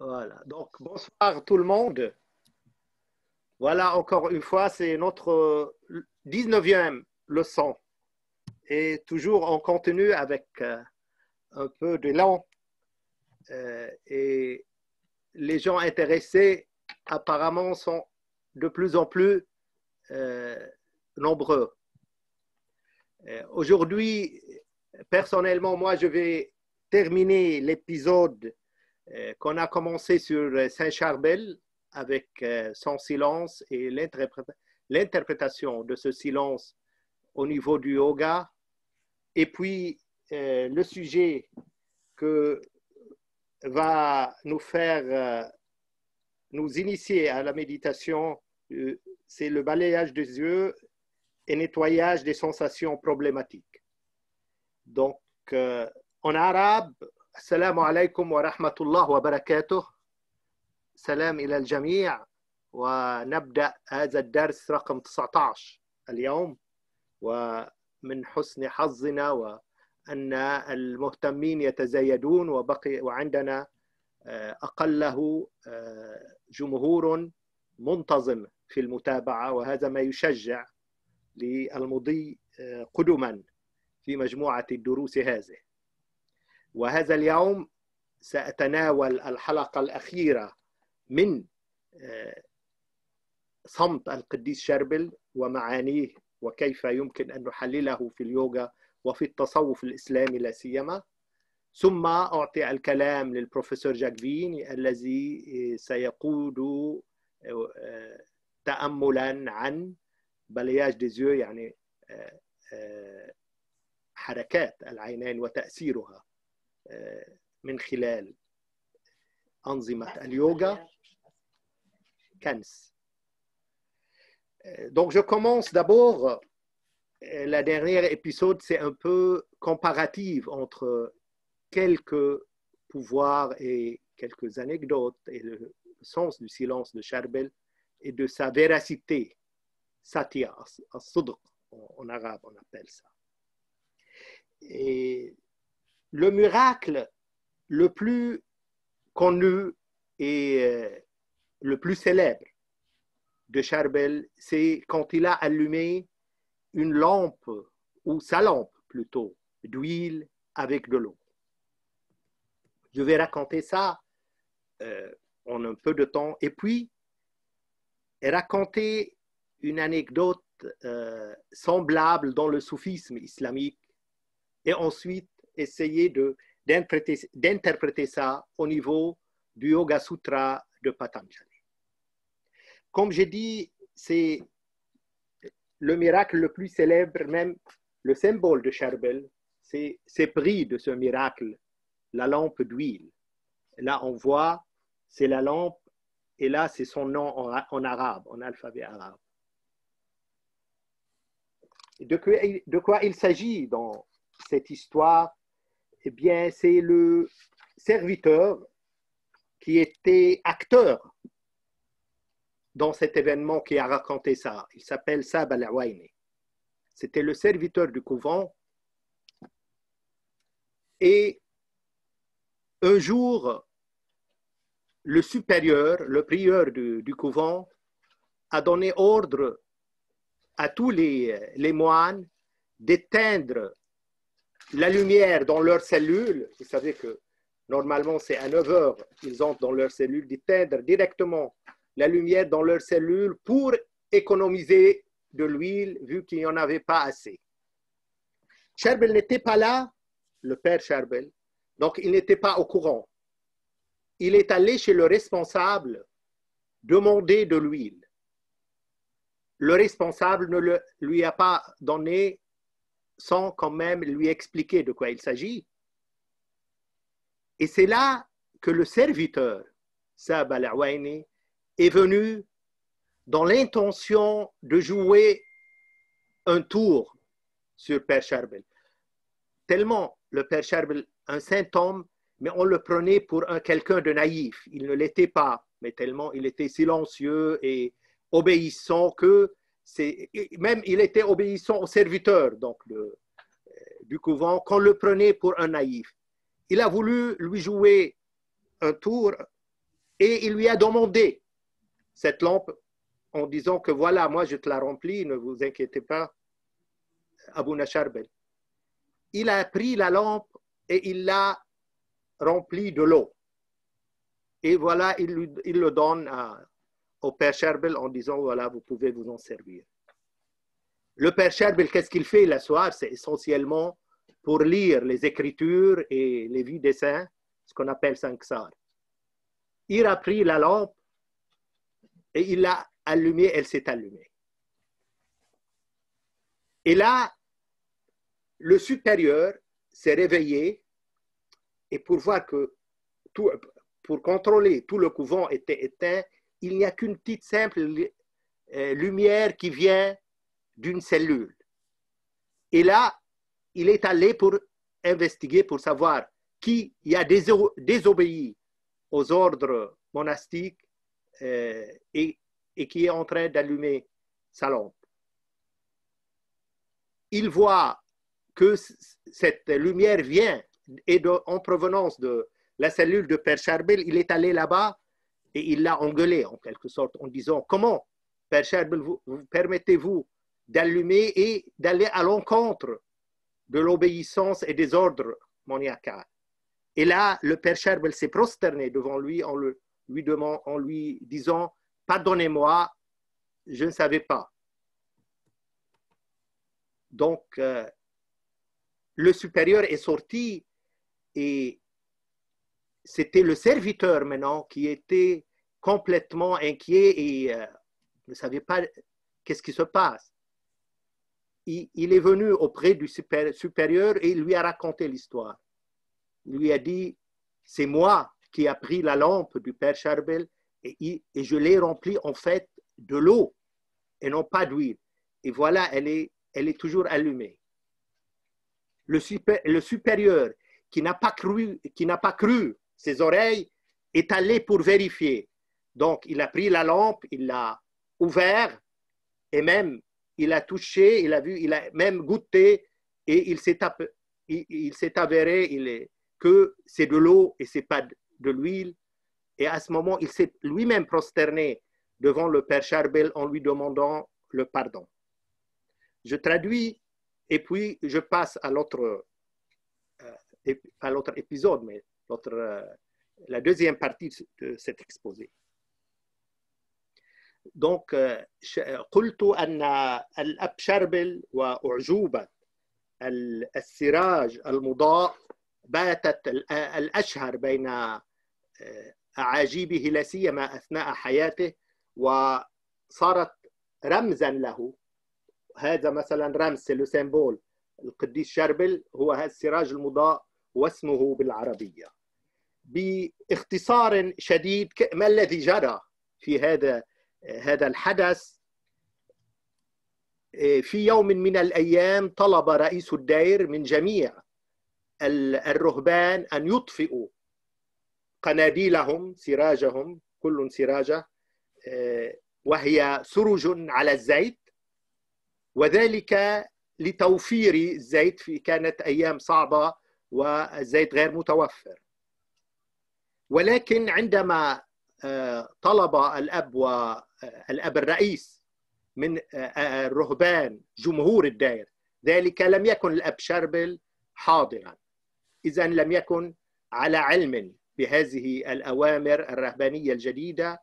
Voilà. Donc, bonsoir tout le monde. Voilà, encore une fois, c'est notre 19e leçon. Et toujours en continue avec euh, un peu d'élan. Euh, et les gens intéressés, apparemment, sont de plus en plus euh, nombreux. Aujourd'hui, personnellement, moi, je vais terminer l'épisode qu'on a commencé sur Saint-Charbel avec euh, son silence et l'interprétation de ce silence au niveau du yoga. Et puis, euh, le sujet que va nous faire nous initier à la méditation, c'est le balayage des yeux et nettoyage des sensations problématiques. Donc, en arabe, السلام عليكم ورحمة الله وبركاته. سلام إلى الجميع. ونبدأ هذا الدرس رقم 19 اليوم. ومن حسن حظنا وأن المهتمين يتزايدون وبقي وعندنا أقله جمهور منتظم في المتابعة. وهذا ما يشجع للمضي قدما في مجموعة الدروس هذه. وهذا اليوم سأتناول الحلقة الأخيرة من صمت القديس شربل ومعانيه وكيف يمكن أن نحلله في اليوغا وفي التصوف الإسلامي لا سيما. ثم أعطي الكلام للبروفيسور جاكفين الذي سيقود تأملا عن بلياج ديزيو يعني حركات العينين وتأثيرها. من خلال أنظمة اليوغا كنس Donc je commence d'abord, la dernière épisode c'est un peu comparative entre quelques pouvoirs et quelques anecdotes et le sens du silence de Charbel et de sa véracité, satya, as-sidq en arabe on appelle ça. Et le miracle le plus connu et le plus célèbre de Charbel, c'est quand il a allumé une lampe, ou sa lampe plutôt, d'huile avec de l'eau. Je vais raconter ça euh, en un peu de temps et puis raconter une anecdote euh, semblable dans le soufisme islamique et ensuite essayer d'interpréter ça au niveau du Yoga Sutra de Patanjali. Comme j'ai dit, c'est le miracle le plus célèbre, même le symbole de Charbel, c'est pris de ce miracle, la lampe d'huile. Là, on voit, c'est la lampe, et là, c'est son nom en, en, arabe, en alphabet arabe. De quoi il s'agit dans cette histoire? Eh bien, c'est le serviteur qui était acteur dans cet événement qui a raconté ça. Il s'appelle Sab al C'était le serviteur du couvent. Et un jour, le supérieur, le prieur du, couvent, a donné ordre à tous les moines d'éteindre la lumière dans leurs cellules, vous savez que normalement c'est à 9 heures, ils entrent dans leurs cellules, d'éteindre directement la lumière dans leurs cellules pour économiser de l'huile vu qu'il n'y en avait pas assez. Charbel n'était pas là, le père Charbel, donc il n'était pas au courant. Il est allé chez le responsable demander de l'huile. Le responsable ne lui a pas donné sans quand même lui expliquer de quoi il s'agit. Et c'est là que le serviteur, Sab al est venu dans l'intention de jouer un tour sur Père Charbel. Tellement le Père Charbel, un saint homme, mais on le prenait pour un quelqu'un de naïf. Il ne l'était pas, mais tellement il était silencieux et obéissant que même il était obéissant au serviteur donc euh, du couvent qu'on le prenait pour un naïf. Il a voulu lui jouer un tour Et il lui a demandé cette lampe en disant que voilà, moi je te la remplis, ne vous inquiétez pas, Abu Nasharbel. Il a pris la lampe et il l'a remplie de l'eau. Et voilà, il, lui, il le donne à, au père Sherbel en disant voilà, vous pouvez vous en servir. Le père Sherbel, qu'est-ce qu'il fait? La soirée C'est essentiellement pour lire les écritures et les vies des saints, ce qu'on appelle Sanksar. Il a pris la lampe et il l'a allumée, elle s'est allumée. Et là, le supérieur s'est réveillé et pour voir que tout, pour contrôler tout le couvent était éteint, il n'y a qu'une petite simple lumière qui vient d'une cellule. Et là, il est allé pour investiguer, pour savoir qui a désobéi aux ordres monastiques euh, et, et, qui est en train d'allumer sa lampe. Il voit que cette lumière vient et en provenance de la cellule de Père Charbel. Il est allé là-bas et il l'a engueulé en quelque sorte en disant Comment, Père Charbel, vous, vous permettez-vous d'allumer et d'aller à l'encontre de l'obéissance et des ordres moniacales. Et là, le père Sherbel s'est prosterné devant lui en lui disant Pardonnez-moi, je ne savais pas. Donc, euh, le supérieur est sorti et c'était le serviteur maintenant qui était complètement inquiet et euh, ne savait pas qu'est-ce qui se passe il, est venu auprès du supérieur et lui a raconté l'histoire. Il lui a dit, c'est moi qui ai pris la lampe du père Charbel et, je l'ai remplie en fait de l'eau et non pas d'huile. Et voilà, elle est, elle est toujours allumée. Le, le supérieur qui n'a pas cru, qui n'a pas cru ses oreilles est allé pour vérifier. Donc, il a pris la lampe, il l'a ouvert et même il a touché, il a vu, il a même goûté et il s'est, il, s'est avéré il est, que c'est de l'eau et c'est pas de l'huile. Et à ce moment, il s'est lui-même prosterné devant le Père Charbel en lui demandant le pardon. Je traduis et puis je passe à l'autre, euh, à l'autre épisode, mais euh, la deuxième partie de cet exposé. دونك قلت ان الاب شربل واعجوبه السراج المضاء باتت الاشهر بين اعاجيبه لا سيما اثناء حياته وصارت رمزا له هذا مثلا رمز لو سيمبول القديس شربل هو السراج المضاء واسمه بالعربيه باختصار شديد ما الذي جرى في هذا هذا الحدث؟ في يوم من الأيام طلب رئيس الدير من جميع الرهبان أن يطفئوا قناديلهم سراجهم كل سراجة وهي سرج على الزيت وذلك لتوفير الزيت في كانت أيام صعبة والزيت غير متوفر. ولكن عندما طلب الأب والاب الرئيس من الرهبان جمهور الدائر ذلك لم يكن الأب شربل حاضرا إذا لم يكن على علم بهذه الأوامر الرهبانية الجديدة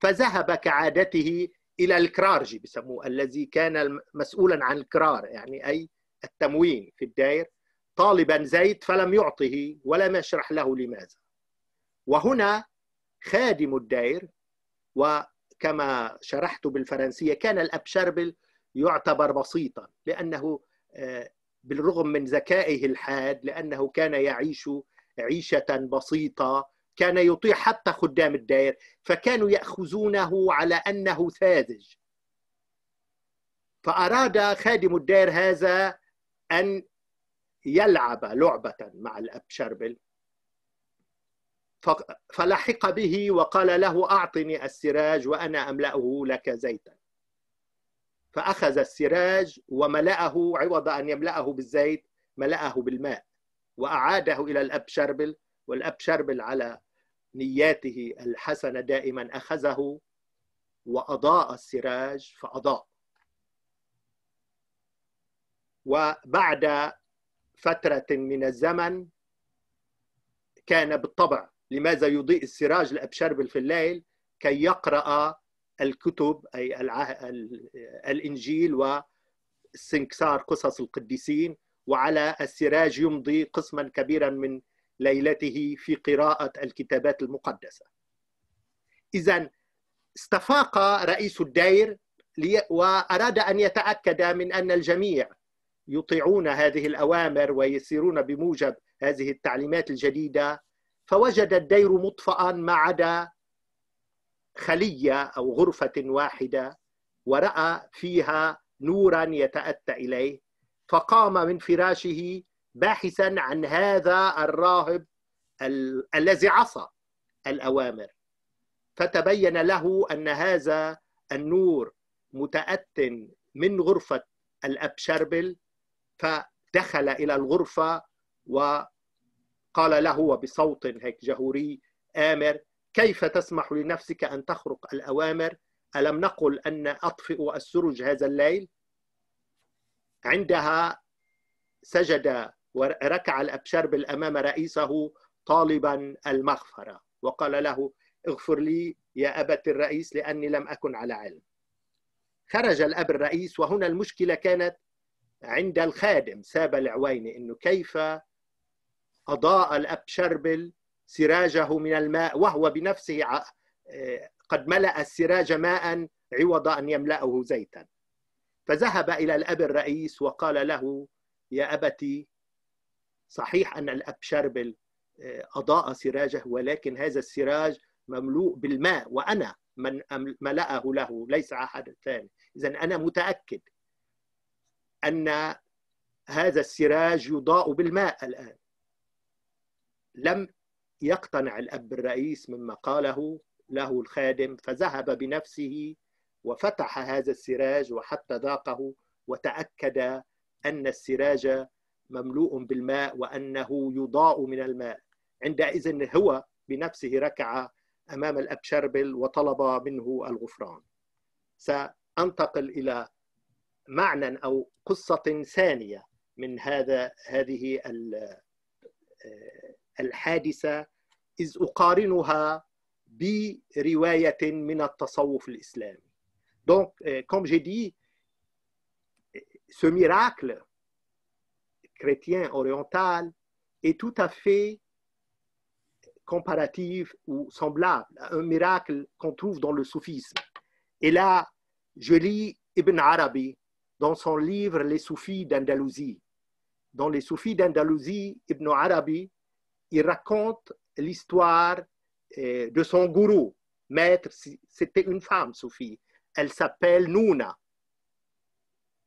فذهب كعادته إلى الكرارجي بسموه الذي كان مسؤولا عن الكرار يعني أي التموين في الدائر. طالبا زيت فلم يعطه ولم يشرح له لماذا. وهنا خادم الدائر وكما شرحت بالفرنسية كان الأب شربل يعتبر بسيطا لأنه بالرغم من ذكائه الحاد لأنه كان يعيش عيشة بسيطة كان يطيع حتى خدام الدائر فكانوا يأخذونه على أنه ساذج. فأراد خادم الدائر هذا أن يلعب لعبة مع الأب شربل فلحق به وقال له أعطني السراج وأنا أملأه لك زيتا. فأخذ السراج وملأه عوض أن يملأه بالزيت ملأه بالماء وأعاده إلى الأب شربل والأب شربل على نياته الحسنة دائما أخذه وأضاء السراج فأضاء. وبعد فترة من الزمن كان بالطبع لماذا يضيء السراج الأبشربل في الليل كي يقرأ الكتب أي الإنجيل والسنكسار قصص القديسين وعلى السراج يمضي قسما كبيرا من ليلته في قراءة الكتابات المقدسة. إذا استفاق رئيس الدير وأراد أن يتأكد من أن الجميع يطيعون هذه الأوامر ويسيرون بموجب هذه التعليمات الجديدة فوجد الدير مطفأ ما عدا خلية أو غرفة واحدة ورأى فيها نورا يتأتى إليه فقام من فراشه باحثا عن هذا الراهب ال... الذي عصى الأوامر. فتبين له أن هذا النور متأت من غرفة الأبشربل فدخل إلى الغرفة وقال له بصوت هيك جهوري آمر كيف تسمح لنفسك أن تخرق الأوامر؟ ألم نقل أن أطفئ السرج هذا الليل؟ عندها سجد وركع الأبشربل أمام رئيسه طالبا المغفرة. وقال له اغفر لي يا أبة الرئيس لأني لم أكن على علم. خرج الأب الرئيس وهنا المشكلة كانت عند الخادم ساب العويني إنه كيف أضاء الأب شربل سراجه من الماء وهو بنفسه قد ملأ السراج ماء عوض أن يملأه زيتا. فذهب إلى الأب الرئيس وقال له يا أبتي صحيح أن الأب شربل آه، أضاء سراجه ولكن هذا السراج مملوء بالماء وأنا من ملأه له ليس أحد ثاني. إذا أنا متأكد أن هذا السراج يضاء بالماء الآن. لم يقتنع الأب الرئيس مما قاله له الخادم فذهب بنفسه وفتح هذا السراج وحتى ذاقه وتأكد أن السراج مملوء بالماء وأنه يضاء من الماء. عندئذ هو بنفسه ركع أمام الأب شربل وطلب منه الغفران. سأنتقل إلى معنى أو قصة ثانية من هذا هذه الحادثه اذ اقارنها بروايه من التصوف الاسلامي. Donc, comme j'ai dit, ce miracle chrétien oriental est tout à fait comparatif ou semblable à un miracle qu'on trouve dans le soufisme. Et là, je lis Ibn Arabi dans son livre Les Soufis d'Andalousie. Dans Les Soufis d'Andalousie, Ibn Arabi, il raconte l'histoire de son gourou, maître, c'était une femme soufie. Elle s'appelle Nouna,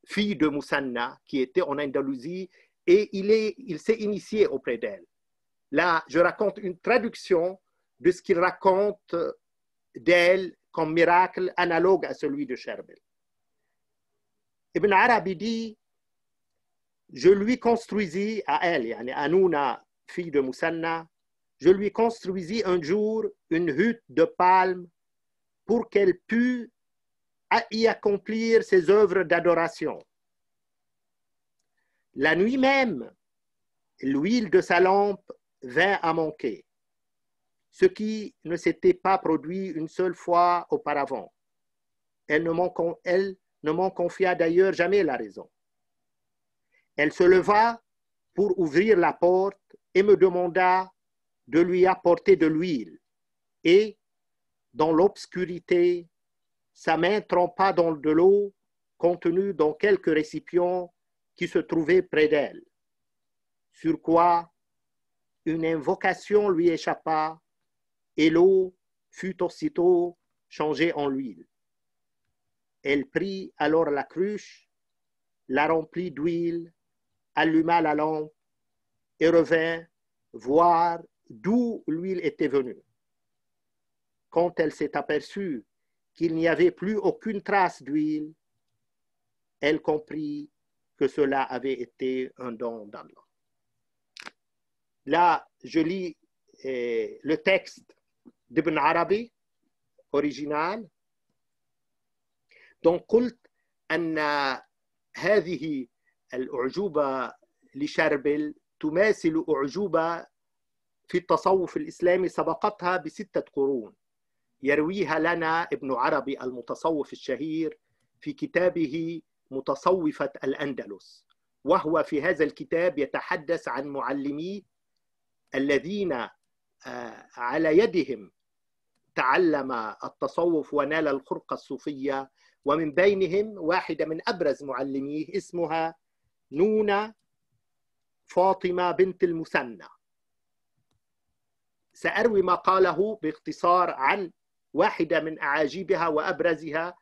fille de Moussanna, qui était en Andalousie, et il, il s'est initié auprès d'elle. Là, je raconte une traduction de ce qu'il raconte d'elle comme miracle analogue à celui de Sherbel. Ibn Arabi dit Je lui construisis à elle, yani Anouna, fille de Moussanna, je lui construisis un jour une hutte de palme pour qu'elle pût y accomplir ses œuvres d'adoration. La nuit même, l'huile de sa lampe vint à manquer, ce qui ne s'était pas produit une seule fois auparavant. Elle ne m'en, elle ne m'en confia d'ailleurs jamais la raison. Elle se leva pour ouvrir la porte et me demanda de lui apporter de l'huile. Et, dans l'obscurité, sa main trempa dans de l'eau contenue dans quelques récipients qui se trouvaient près d'elle. Sur quoi une invocation lui échappa et l'eau fut aussitôt changée en huile. Elle prit alors la cruche, la remplit d'huile, alluma la lampe et revint voir d'où l'huile était venue. Quand elle s'est aperçue qu'il n'y avait plus aucune trace d'huile, elle comprit que cela avait été un don d'Allah. Là, je lis eh, le texte d'Ibn Arabi original donc قلت أن هذه الأعجوبة لشربل تماثل أعجوبة في التصوف الإسلامي سبقتها بستة قرون. يرويها لنا ابن عربي المتصوف الشهير في كتابه متصوفة الأندلس. وهو في هذا الكتاب يتحدث عن معلميه الذين على يدهم تعلم التصوف ونال الخرقة الصوفية. ومن بينهم واحدة من أبرز معلميه اسمها نونة فاطمة بنت المثنى. سأروي ما قاله باختصار عن واحدة من أعاجيبها وأبرزها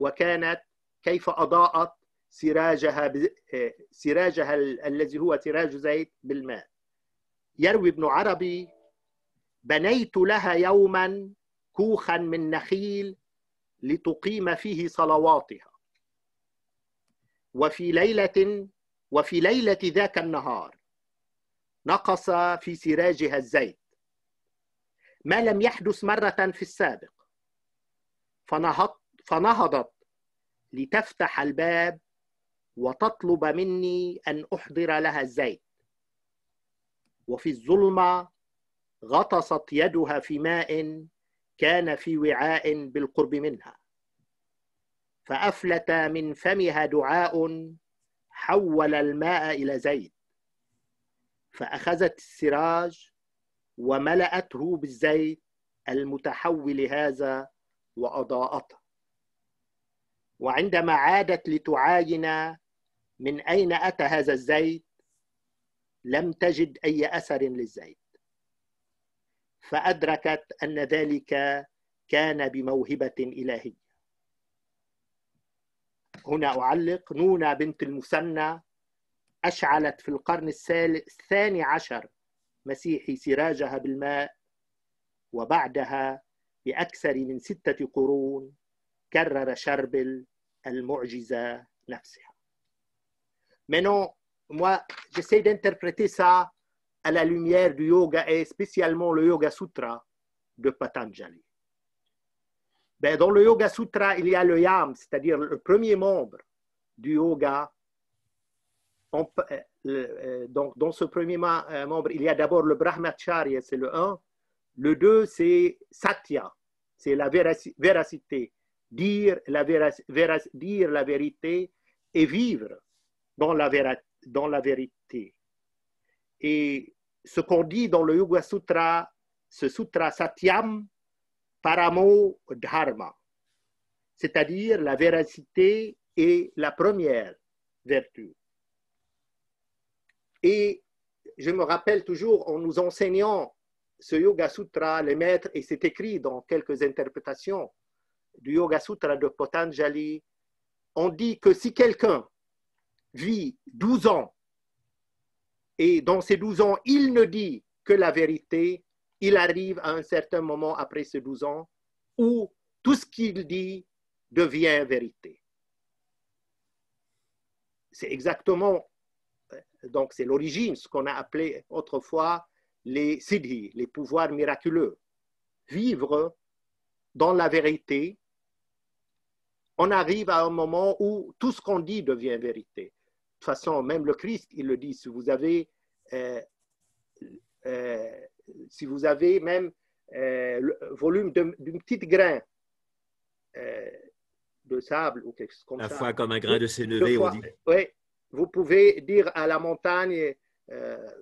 وكانت كيف أضاءت سراجها سراجها الذي هو سراج زيت بالماء. يروي ابن عربي بنيت لها يوما كوخا من نخيل لتقيم فيه صلواتها. وفي ليلة وفي ليلة ذاك النهار نقص في سراجها الزيت. ما لم يحدث مرة في السابق فنهض فنهضت لتفتح الباب وتطلب مني أن أحضر لها الزيت. وفي الظلمة غطست يدها في ماء كان في وعاء بالقرب منها. فأفلت من فمها دعاء حول الماء إلى زيت. فأخذت السراج وملأته بالزيت المتحول هذا وأضاءته. وعندما عادت لتعاين من أين أتى هذا الزيت لم تجد أي أثر للزيت. فأدركت أن ذلك كان بموهبة إلهية. هنا أعلق نونة بنت المثنى أشعلت في القرن الثاني عشر مسيحي سراجها بالماء وبعدها بأكثر من ستة قرون كرر شربل المعجزة نفسها Maintenant, moi, j'essaie d'interpréter ça à la lumière du yoga et spécialement le Yoga Sutra de Patanjali. Ben, dans le Yoga Sutra, il y a le Yam, c'est-à-dire le premier membre du yoga. On, euh, donc, dans ce premier membre, il y a d'abord le Brahmacharya, c'est le 1. Le 2, c'est Satya, c'est la véracité, dire la, vérac dire la vérité et vivre dans la, dans la vérité. Et ce qu'on dit dans le Yoga Sutra, ce sutra Satyam Paramo Dharma, c'est-à-dire la véracité est la première vertu. Et je me rappelle toujours en nous enseignant ce Yoga Sutra, les maîtres, et c'est écrit dans quelques interprétations du Yoga Sutra de Patanjali, on dit que si quelqu'un vit 12 ans et dans ces 12 ans, il ne dit que la vérité, il arrive à un certain moment après ces 12 ans où tout ce qu'il dit devient vérité. C'est exactement, donc c'est l'origine, ce qu'on a appelé autrefois les siddhis, les pouvoirs miraculeux. Vivre dans la vérité, on arrive à un moment où tout ce qu'on dit devient vérité toute façon, même le Christ, il le dit, si vous avez, euh, euh, si vous avez même euh, le volume d'une petite grain euh, de sable ou quelque chose comme la ça. La foi comme un grain de sénévé, on dit. Oui, vous pouvez dire à la montagne,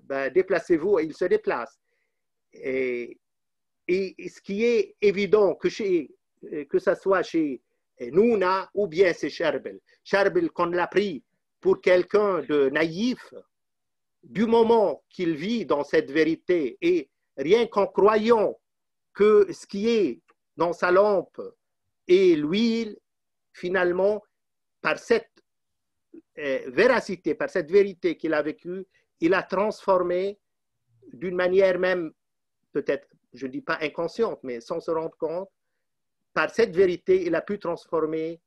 ben, déplacez-vous, et il se déplace. Et, et, ce qui est évident, que, chez, que ce soit chez Nouna ou bien c'est Charbel, Charbel qu'on l'a pris pour quelqu'un de naïf, du moment qu'il vit dans cette vérité et rien qu'en croyant que ce qui est dans sa lampe est l'huile, finalement, par cette euh, véracité, par cette vérité qu'il a vécue, il a transformé d'une manière même, peut-être, je ne dis pas inconsciente, mais sans se rendre compte, par cette vérité, il a pu transformer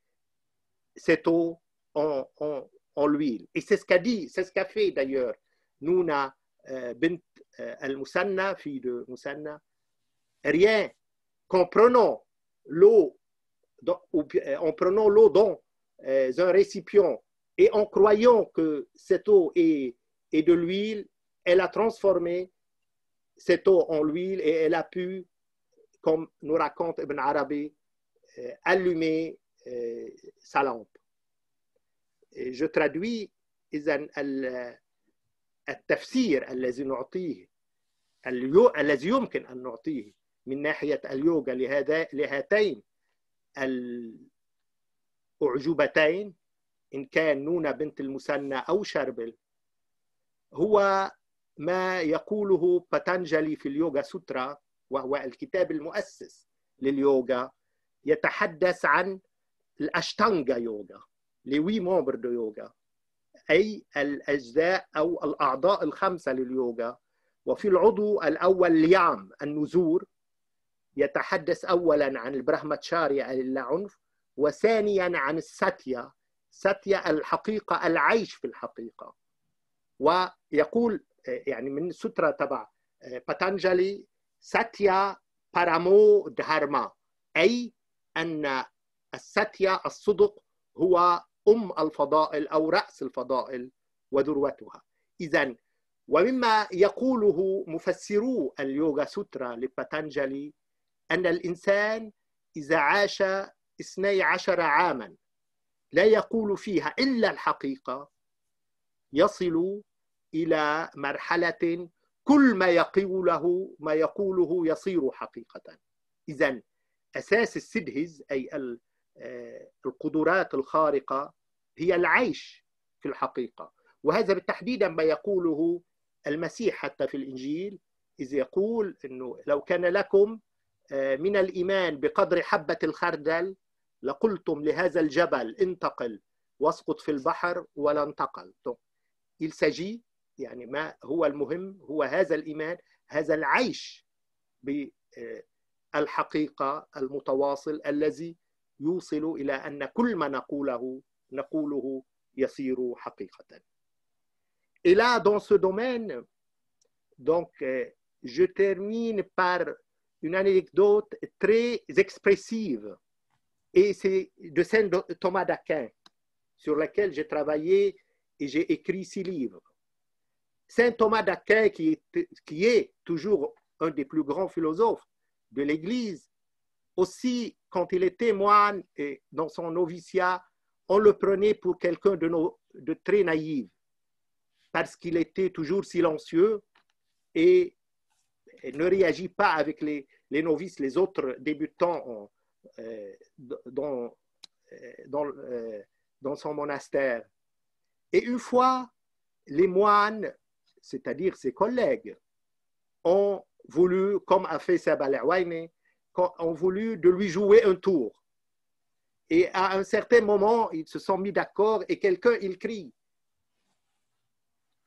cette eau en, en, en l'huile. Et c'est ce qu'a dit, c'est ce qu'a fait d'ailleurs Nouna euh, bint al-Musanna, fille de Musanna, rien qu'en prenant l'eau, en prenant l'eau dans euh، euh, un récipient et en croyant que cette eau est, est de l'huile, elle a transformé cette eau en l'huile et elle a pu, comme nous raconte Ibn Arabi, euh, allumer sa lampe. Je traduis, التفسير الذي نعطيه الذي يمكن أن نعطيه من ناحية اليوغا لهذا لهاتين الأعجوبتين إن كان نونا بنت المثنى أو شربل هو ما يقوله باتانجلي في اليوغا سوترا وهو الكتاب المؤسس لليوغا يتحدث عن الأشتانجا يوغا huit membres de yoga أي الأجزاء أو الأعضاء الخمسة لليوغا. وفي العضو الأول اليام النزور يتحدث أولا عن البرهمتشاريا اللا عنف وثانيا عن الساتيا. ساتيا الحقيقة العيش في الحقيقة. ويقول يعني من سترة تبع باتانجالي ساتيا بارامو دهارما أي أن الساتيا الصدق هو أم الفضائل أو رأس الفضائل وذروتها. إذا ومما يقوله مفسرو اليوغا سوترا لباتانجالي أن الإنسان إذا عاش اثني عشر عاما لا يقول فيها إلا الحقيقة يصل إلى مرحلة كل ما يقوله ما يقوله يصير حقيقة. إذا أساس السدهز أي القدرات الخارقة هي العيش في الحقيقة. وهذا بالتحديد ما يقوله المسيح حتى في الإنجيل إذ يقول أنه لو كان لكم من الإيمان بقدر حبة الخردل لقلتم لهذا الجبل انتقل واسقط في البحر ولا انتقل s'agit يعني ما هو المهم هو هذا الإيمان هذا العيش بالحقيقة المتواصل الذي يوصل إلى أن كل ما نقوله نقوله يصير حقيقة Et là, dans ce domaine, donc, je termine par une anecdote très expressive. Et c'est de Saint Thomas d'Aquin, sur laquelle j'ai travaillé et j'ai écrit six livres. Saint Thomas d'Aquin, qui est, qui est toujours un des plus grands philosophes de l'Église, aussi quand il était moine et dans son noviciat, on le prenait pour quelqu'un de, très naïf, parce qu'il était toujours silencieux et ne réagit pas avec les, novices, les autres débutants euh, dans, dans, euh, dans son monastère. Et une fois, les moines, c'est-à-dire ses collègues, ont voulu, comme a fait Sabalawaine, ont voulu de lui jouer un tour. Et à un certain moment, ils se sont mis d'accord et quelqu'un, il crie,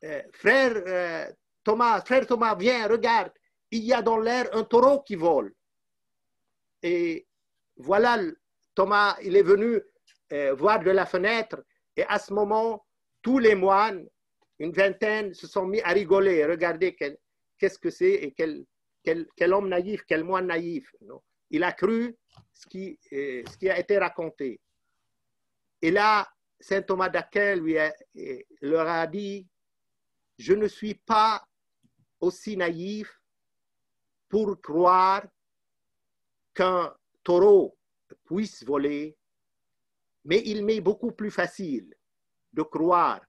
euh, frère euh, Thomas, frère Thomas, viens, regarde, il y a dans l'air un taureau qui vole. Et voilà, Thomas, il est venu euh, voir de la fenêtre et à ce moment, tous les moines, une vingtaine, se sont mis à rigoler. Regardez qu'est-ce que c'est et quel, quel, homme naïf, quel moine naïf. Non? Il a cru ce qui, euh, ce qui a été raconté. Et là, Saint Thomas d'Aquin lui a, leur a dit, je ne suis pas aussi naïf pour croire qu'un taureau puisse voler, mais il m'est beaucoup plus facile de croire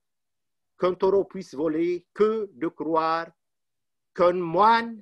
qu'un taureau puisse voler que de croire qu'un moine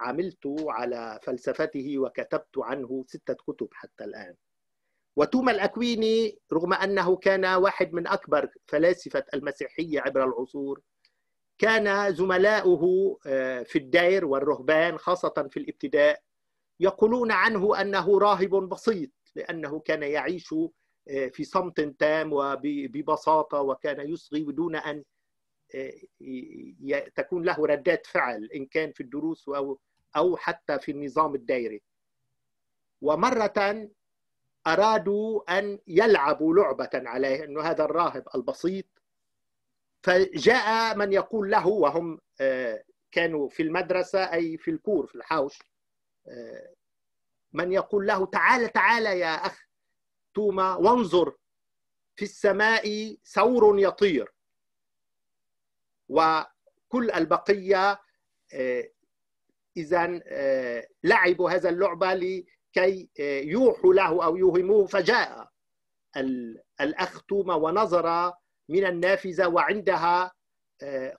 عملت على فلسفته وكتبت عنه ستة كتب حتى الآن. وتوما الأكويني رغم أنه كان واحد من أكبر فلاسفة المسيحية عبر العصور كان زملاؤه في الدير والرهبان خاصة في الابتداء يقولون عنه أنه راهب بسيط لأنه كان يعيش في صمت تام وببساطة وكان يصغي بدون أن تكون له ردات فعل إن كان في الدروس أو أو حتى في النظام الدائري. ومرة أرادوا أن يلعبوا لعبة عليه أنه هذا الراهب البسيط. فجاء من يقول له وهم كانوا في المدرسة أي في الكور في الحوش من يقول له تعال تعال يا أخ توما وانظر في السماء ثور يطير. وكل البقية إذا لعبوا هذا اللعبة لكي يوحوا له أو يوهموه. فجاء الأخ توما ونظر من النافذة وعندها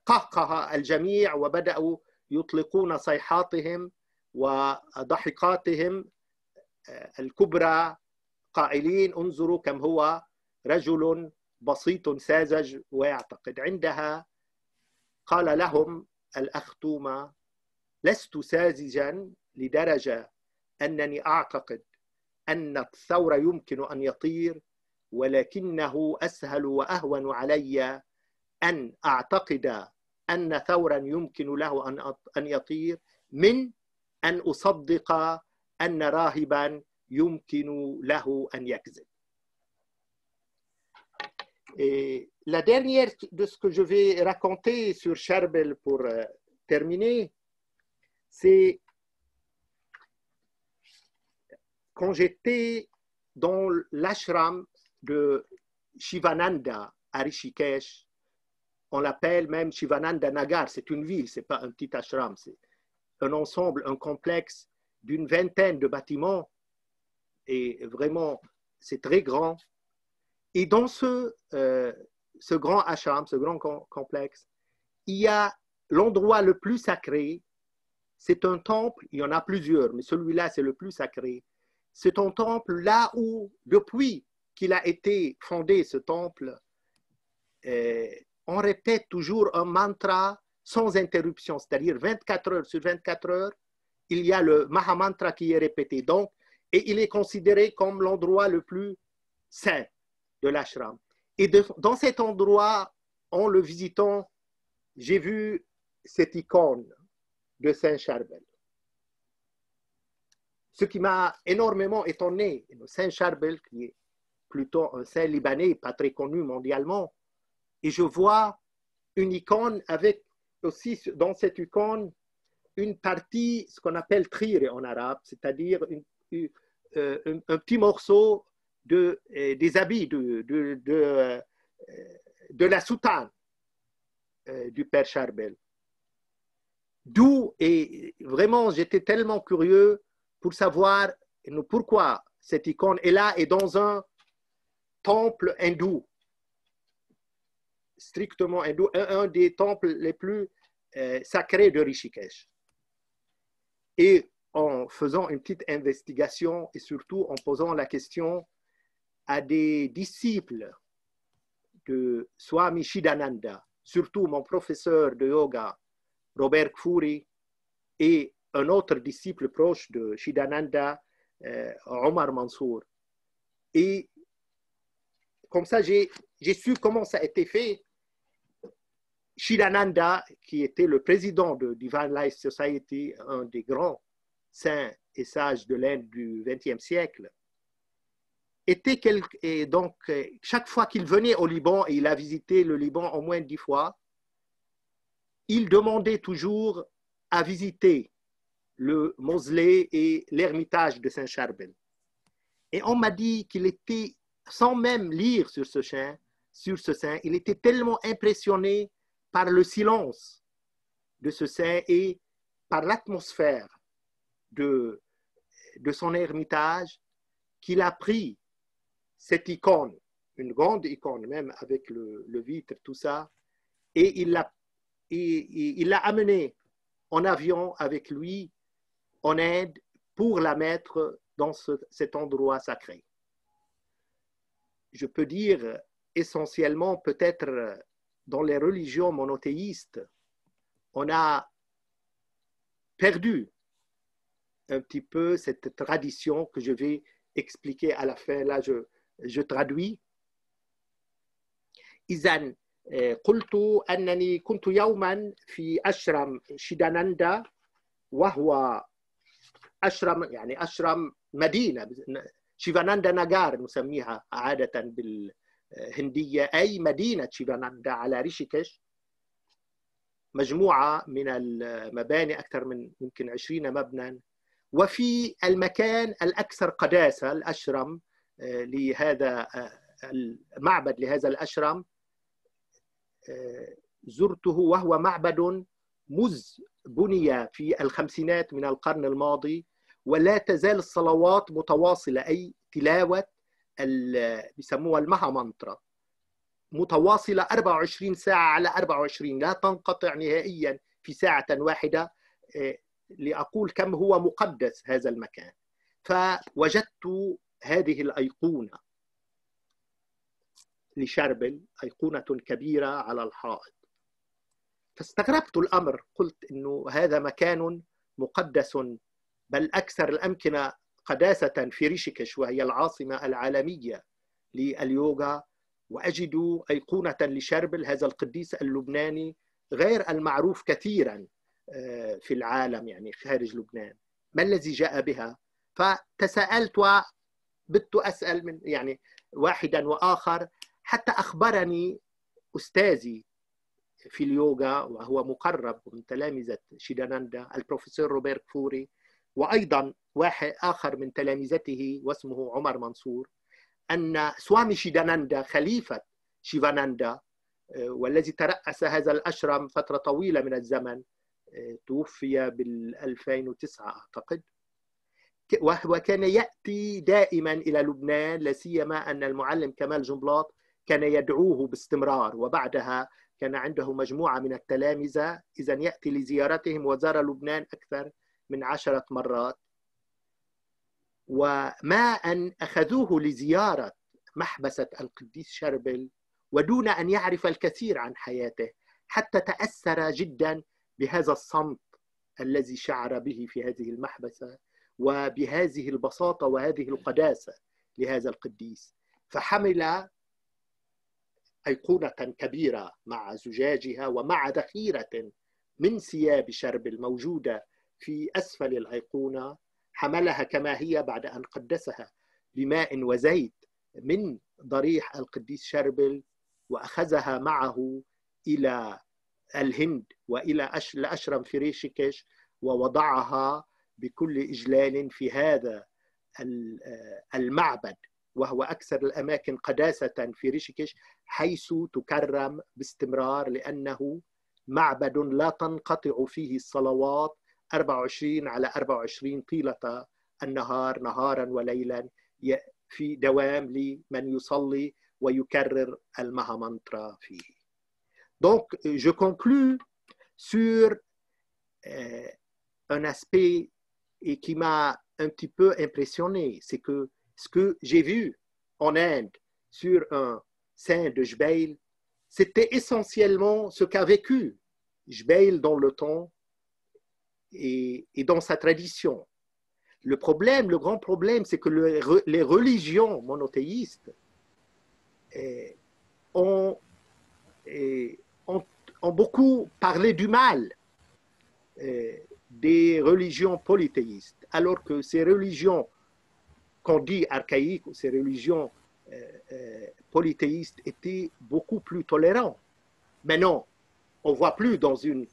قهقه الجميع وبدأوا يطلقون صيحاتهم وضحكاتهم الكبرى قائلين انظروا كم هو رجل بسيط ساذج ويعتقد عندها قال لهم الأخ توما لست ساذجا لدرجة أنني أعتقد أن الثور يمكن أن يطير ولكنه أسهل وأهون علي أن أعتقد أن ثورا يمكن له أن يطير من أن أصدق أن راهبا يمكن له أن يكذب. Et la dernière de ce que je vais raconter sur Charbel pour euh, terminer, c'est quand j'étais dans l'ashram de Shivananda à Rishikesh, on l'appelle même Shivananda Nagar, c'est une ville, c'est pas un petit ashram, c'est un ensemble, un complexe d'une vingtaine de bâtiments et vraiment c'est très grand. Et dans ce, euh, ce grand ashram, ce grand complexe, il y a l'endroit le plus sacré, c'est un temple, il y en a plusieurs, mais celui-là c'est le plus sacré. C'est un temple là où, depuis qu'il a été fondé, ce temple, euh, on répète toujours un mantra sans interruption, c'est-à-dire 24 heures sur 24 heures, il y a le Mahamantra qui est répété. Donc, et il est considéré comme l'endroit le plus saint de l'ashram. Et dans cet endroit, en le visitant, j'ai vu cette icône de Saint Charbel. Ce qui m'a énormément étonné, Saint Charbel, qui est plutôt un saint libanais, pas très connu mondialement, et je vois une icône avec aussi dans cette icône une partie, ce qu'on appelle trire en arabe, c'est-à-dire euh, un, petit morceau euh, des habits de, de, de, euh, de la soutane du père Charbel. D'où, et vraiment, j'étais tellement curieux pour savoir pourquoi cette icône est là et dans un temple hindou, strictement hindou, un, des temples les plus euh, sacrés de Rishikesh. Et en faisant une petite investigation et surtout en posant la question à des disciples de Swami Shidananda, surtout mon professeur de yoga, Robert Kfouri, et un autre disciple proche de Shidananda, euh, Omar Mansour. Et comme ça, j'ai su comment ça a été fait. Shidananda, qui était le président de Divine Life Society, un des grands saints et sages de l'Inde du XXe siècle, était donc chaque fois qu'il venait au Liban, et il a visité le Liban au moins dix fois, il demandait toujours à visiter le mausolée et l'ermitage de Saint-Charbel. Et on m'a dit qu'il était, sans même lire sur ce saint, sur ce saint, il était tellement impressionné par le silence de ce saint et par l'atmosphère de, de son ermitage qu'il a pris cette icône, une grande icône même avec le, vitre, tout ça, et il l'a il l'a amené en avion avec lui en Inde pour la mettre dans ce, cet endroit sacré. Je peux dire essentiellement peut-être dans les religions monothéistes, on a perdu un petit peu cette tradition que je vais expliquer à la fin. Là, je, je traduis. إذا قلت أنني كنت يوما في أشرم شيداناندا وهو أشرم يعني أشرم مدينة شيفاناندا ناجار نسميها عادة بالهندية أي مدينة شيفاناندا على ريشيكش مجموعة من المباني أكثر من يمكن 20 مبنى وفي المكان الأكثر قداسة الأشرم لهذا المعبد لهذا الأشرم زرته وهو معبد مذ بني في الخمسينات من القرن الماضي ولا تزال الصلوات متواصلة أي تلاوة بيسموها المها منترا متواصلة 24 ساعة على 24 لا تنقطع نهائيا في ساعة واحدة لأقول كم هو مقدس هذا المكان. فوجدت هذه الأيقونة. لشربل أيقونة كبيرة على الحائط. فاستغربت الأمر. قلت أنه هذا مكان مقدس بل أكثر الأمكنة قداسة في ريشيكش وهي العاصمة العالمية لليوغا. وأجد أيقونة لشربل هذا القديس اللبناني غير المعروف كثيرا في العالم يعني خارج لبنان. ما الذي جاء بها؟ فتساءلت وبدت أسأل من يعني واحدا وآخر. حتى أخبرني أستاذي في اليوغا وهو مقرب من تلامذة شيداناندا البروفيسور روبرت فوري وأيضا واحد آخر من تلامذته واسمه عمر منصور أن سوامي شيداناندا خليفة شيفاناندا والذي ترأس هذا الأشرم فترة طويلة من الزمن توفي بال 2009 أعتقد. وهو كان يأتي دائما إلى لبنان لا سيما أن المعلم كمال جنبلاط كان يدعوه باستمرار وبعدها كان عنده مجموعة من التلامذة إذا يأتي لزيارتهم وزار لبنان أكثر من عشرة مرات. وما أن أخذوه لزيارة محبسة القديس شربل ودون أن يعرف الكثير عن حياته حتى تأثر جدا بهذا الصمت الذي شعر به في هذه المحبسة. وبهذه البساطة وهذه القداسة لهذا القديس. فحمل أيقونة كبيرة مع زجاجها ومع ذخيرة من ثياب شرب الموجودة في أسفل الأيقونة. حملها كما هي بعد أن قدسها بماء وزيت من ضريح القديس شربل وأخذها معه إلى الهند وإلى الأشرم في ريشيكش ووضعها بكل إجلال في هذا المعبد وهو أكثر الأماكن قداسة في ريشيكش حيث تكرم باستمرار لأنه معبد لا تنقطع فيه الصلوات 24 على 24 طيلة النهار نهارا وليلا في دوام لمن يصلي ويكرر المها منترا فيه. Donc, je conclus sur euh, un aspect et qui m'a un petit peu impressionné, c'est que ce que j'ai vu en Inde sur un saint de Jbeil, c'était essentiellement ce qu'a vécu Jbeil dans le temps et, dans sa tradition. Le problème, le grand problème, c'est que le, les religions monothéistes eh, ont, eh, ont, beaucoup parlé du mal eh, des religions polythéistes, alors que ces religions qu'on dit archaïques, ces religions polythéistes étaient beaucoup plus tolérantes. Maintenant, on ne voit plus dans une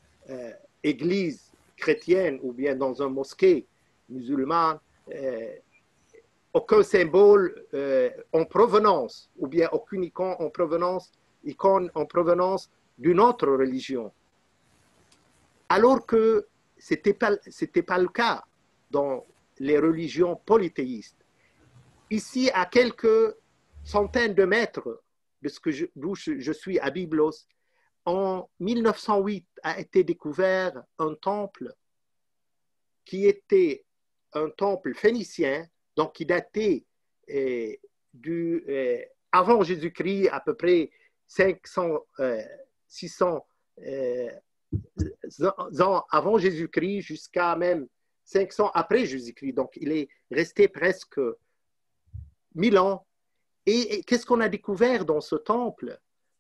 église chrétienne ou bien dans un mosquée musulman, euh, aucun symbole euh, en provenance ou bien aucune icône en provenance, icône en provenance d'une autre religion. Alors que ce n'était pas, pas le cas dans les religions polythéistes. Ici, à quelques centaines de mètres de ce que d'où je, suis à Byblos, en 1908 a été découvert un temple qui était un temple phénicien, donc qui datait eh, du, eh, avant Jésus-Christ, à peu près 500, euh, 600 euh, ans avant Jésus-Christ, jusqu'à même 500 après Jésus-Christ. Donc, il est resté presque mille ans. Et, qu'est-ce qu'on a découvert dans ce temple?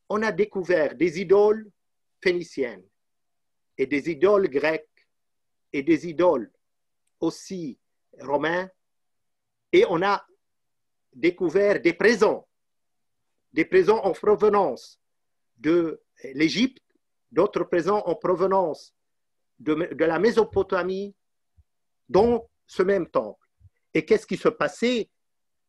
On a découvert des idoles phéniciennes et des idoles grecques et des idoles aussi romains. Et on a découvert des présents, des présents en provenance de l'Égypte, d'autres présents en provenance de, la Mésopotamie, dans ce même temple. Et qu'est-ce qui se passait?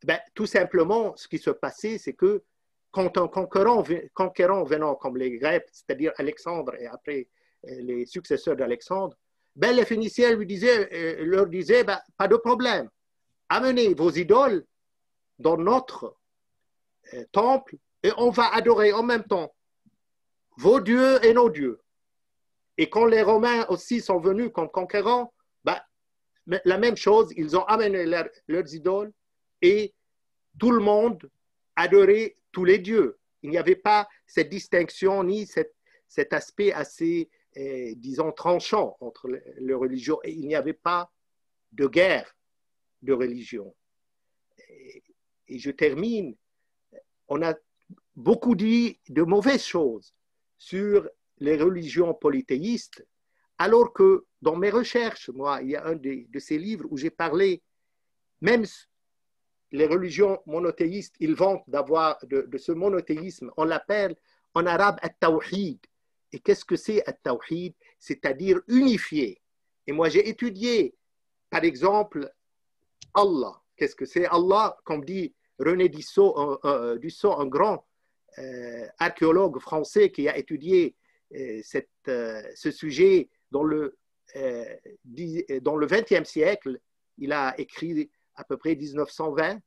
Ben, Tout simplement, ce qui se passait, c'est que quand un conquérant, venant comme les Grecs, c'est-à-dire Alexandre et après euh, les successeurs d'Alexandre, ben, les Phéniciens euh, leur disaient ben, pas de problème, amenez vos idoles dans notre euh, temple et on va adorer en même temps vos dieux et nos dieux. Et quand les Romains aussi sont venus comme conquérants, la même chose, ils ont amené leurs idoles et tout le monde adorait tous les dieux. Il n'y avait pas cette distinction ni cet aspect assez, eh, disons, tranchant entre les religions. Et il n'y avait pas de guerre de religion. Et je termine. On a beaucoup dit de mauvaises choses sur les religions polythéistes, alors que dans mes recherches, moi, il y a un de, ces livres où j'ai parlé, même les religions monothéistes, ils vantent d'avoir de, ce monothéisme. On l'appelle en arabe at-tawhid. Et qu'est-ce que c'est at-tawhid? C'est-à-dire unifié. Et moi, j'ai étudié, par exemple, Allah. Qu'est-ce que c'est Allah? Comme dit René Dussault, un, un grand euh, archéologue français qui a étudié euh, euh, ce sujet dans le euh, dans le XXe siècle, il a écrit à peu près 1920,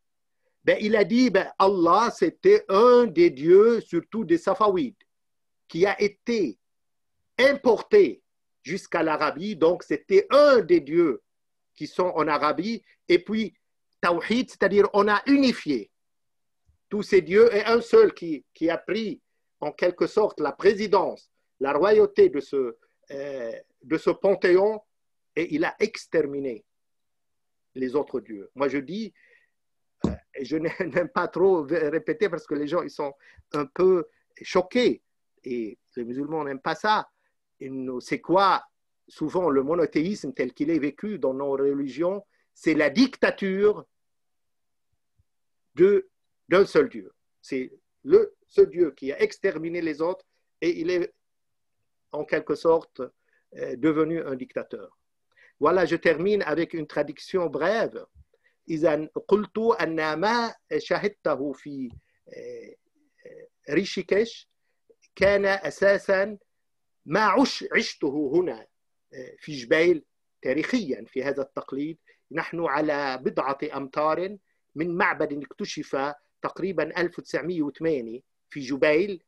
ben, il a dit ben, Allah, c'était un des dieux, surtout des Safawides, qui a été importé jusqu'à l'Arabie. Donc, c'était un des dieux qui sont en Arabie. Et puis, Tawhid, c'est-à-dire on a unifié tous ces dieux et un seul qui, qui, a pris en quelque sorte la présidence, la royauté de ce, euh, de ce panthéon et il a exterminé les autres dieux. Moi, je dis, euh, je n'aime pas trop répéter parce que les gens ils sont un peu choqués et les musulmans n'aiment pas ça. C'est quoi souvent le monothéisme tel qu'il est vécu dans nos religions? C'est la dictature d'un seul Dieu. C'est le ce Dieu qui a exterminé les autres et il est en quelque sorte euh, devenu un dictateur. Voilà, je termine avec une traduction brève. إذا قلت أن ما شاهدته في ريشيكيش كان أساسا ما عش عشته هنا في جبيل تاريخيا في هذا التقليد نحن على بضعة أمتار من معبد اكتشف تقريبا 1908 في جبيل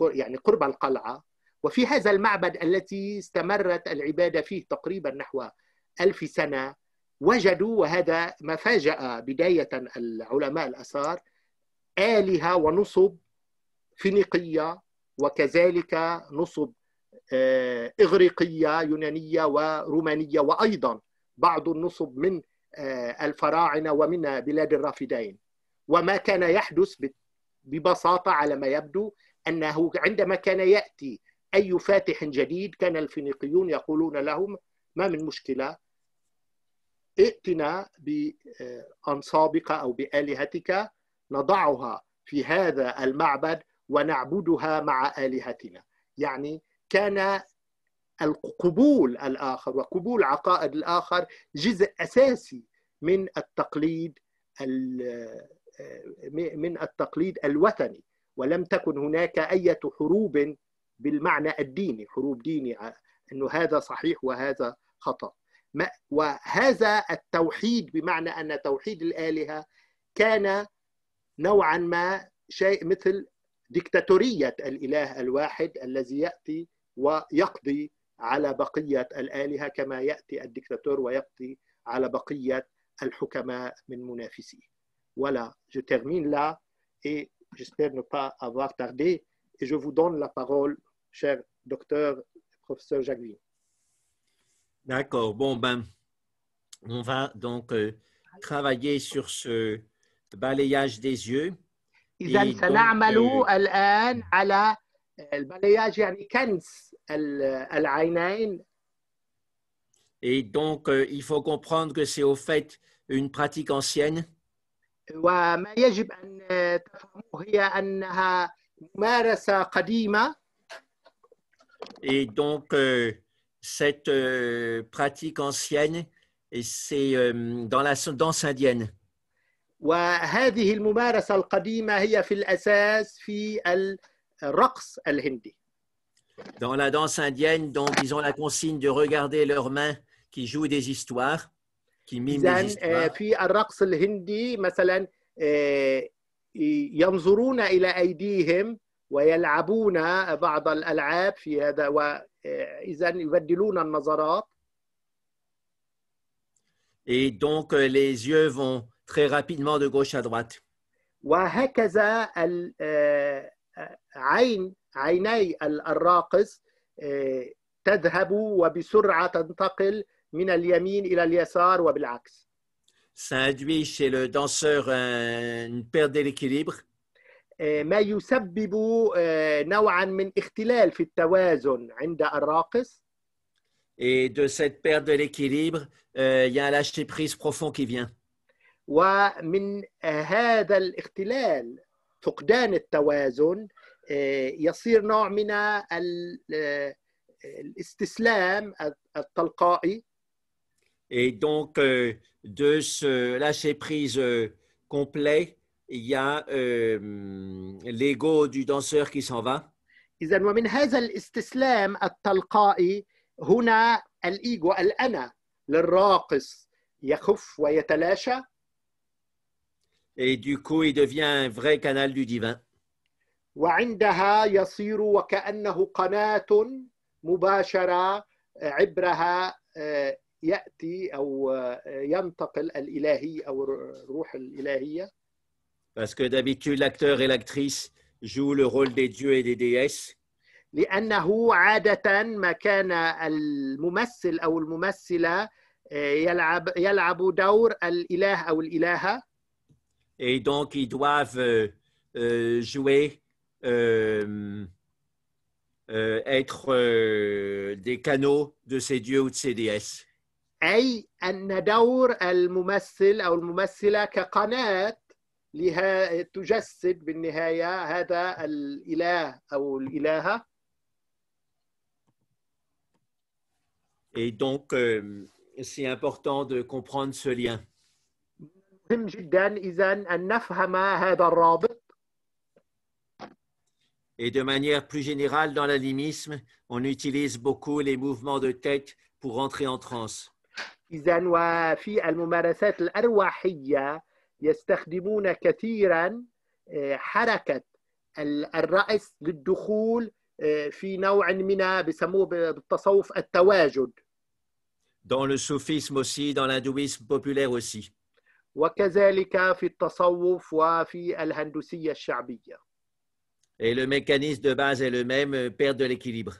يعني قرب القلعة. وفي هذا المعبد التي استمرت العبادة فيه تقريبا نحو ألف سنة وجدوا وهذا ما فاجأ بداية العلماء الأثار آلهة ونصب فينيقية وكذلك نصب إغريقية يونانية ورومانية وأيضا بعض النصب من الفراعنة ومن بلاد الرافدين. وما كان يحدث ببساطة على ما يبدو أنه عندما كان يأتي أي فاتح جديد كان الفينيقيون يقولون لهم ما من مشكلة ائتنا بأنصابك أو بآلهتك نضعها في هذا المعبد ونعبدها مع آلهتنا. يعني كان القبول الآخر وقبول عقائد الآخر جزء أساسي من التقليد من التقليد الوثني ولم تكن هناك أي حروب بالمعنى الديني حروب ديني أنه هذا صحيح وهذا خطأ وهذا التوحيد بمعنى أن توحيد الآلهة كان نوعا ما شيء مثل ديكتاتورية الإله الواحد الذي يأتي ويقضي على بقية الآلهة كما يأتي الدكتاتور ويقضي على بقية الحكماء من منافسيه. Voilà, je termine là et j'espère ne pas avoir tardé et je vous donne la parole cher docteur, professeur Jacqueline. D'accord. Bon, ben, on va donc euh, travailler sur ce, balayage des yeux. إذا Et donc, سنعمل euh, الآن على البلياج يعني كنس ال- العينين Et donc, euh, il faut comprendre que c'est au fait une pratique ancienne وما يجب أن تفهموه هي أنها ممارسة قديمة Et donc, euh, cette euh, pratique ancienne, et c'est euh, dans la danse indienne. وهذه الممارسة القديمة هي في الأساس في الرقص الهندي Dans la danse indienne, donc, ils ont la consigne de regarder leurs mains qui jouent des histoires, qui miment إذا histoires. في الرقص الهندي مثلا آه، ينظرون إلى أيديهم ويلعبون بعض الألعاب في هذا وإذا يبدلون النظرات Et donc, euh, les yeux vont très rapidement de gauche à droite. وهكذا آه، آه، عين عيني ال- الراقص آه، تذهب وبسرعة تنتقل من اليمين إلى اليسار وبالعكس. Ça induit chez le danseur un- une perte de l'équilibre آه، ما يسبب آه، نوعا من اختلال في التوازن عند الراقص. Et de cette perte de l'équilibre, euh, il y a un lâcher-prise profond qui vient. ومن آه، هذا الاختلال فقدان التوازن آه، يصير نوع من ال- الاستسلام التلقائي. Et donc, euh, de ce lâcher-prise euh, complet, il y a euh, l'ego du danseur qui s'en va. إذا ومن هذا الاستسلام التلقائي هنا الإيجو الأنا للراقص يخف ويتلاشى Et du coup, il devient un vrai canal du divin. وعندها يصير وكأنه قناة مباشرة عبرها آه، يأتي أو آه، ينتقل الإلهي أو الروح الإلهية Parce que d'habitude, l'acteur et l'actrice jouent le rôle des dieux et des déesses. لأنه عادة ما كان الممثل أو الممثلة آه، يلعب يلعب دور الإله أو الإلهة Et donc, ils doivent euh, euh, jouer, euh, euh, être euh, des canaux de ces dieux ou de ces déesses. أي أن دور الممثل أو الممثلة كقناة لها تجسد بالنهاية هذا الإله أو الإلهة Et donc, euh, c'est important de comprendre ce lien. مهم جدا إذا أن نفهم هذا الرابط Et de manière plus générale, dans l'animisme, on utilise beaucoup les mouvements de tête pour entrer en transe. إذا وفي الممارسات الأرواحية يستخدمون كثيرا آه، حركة ال- الرأس للدخول آه، في نوع من بسموه بالتصوف التواجد Dans le soufisme aussi, dans l'hindouisme populaire aussi. وكذلك في التصوف وفي الهندوسية الشعبية Et le mécanisme de base est le même, euh, perte de l'équilibre.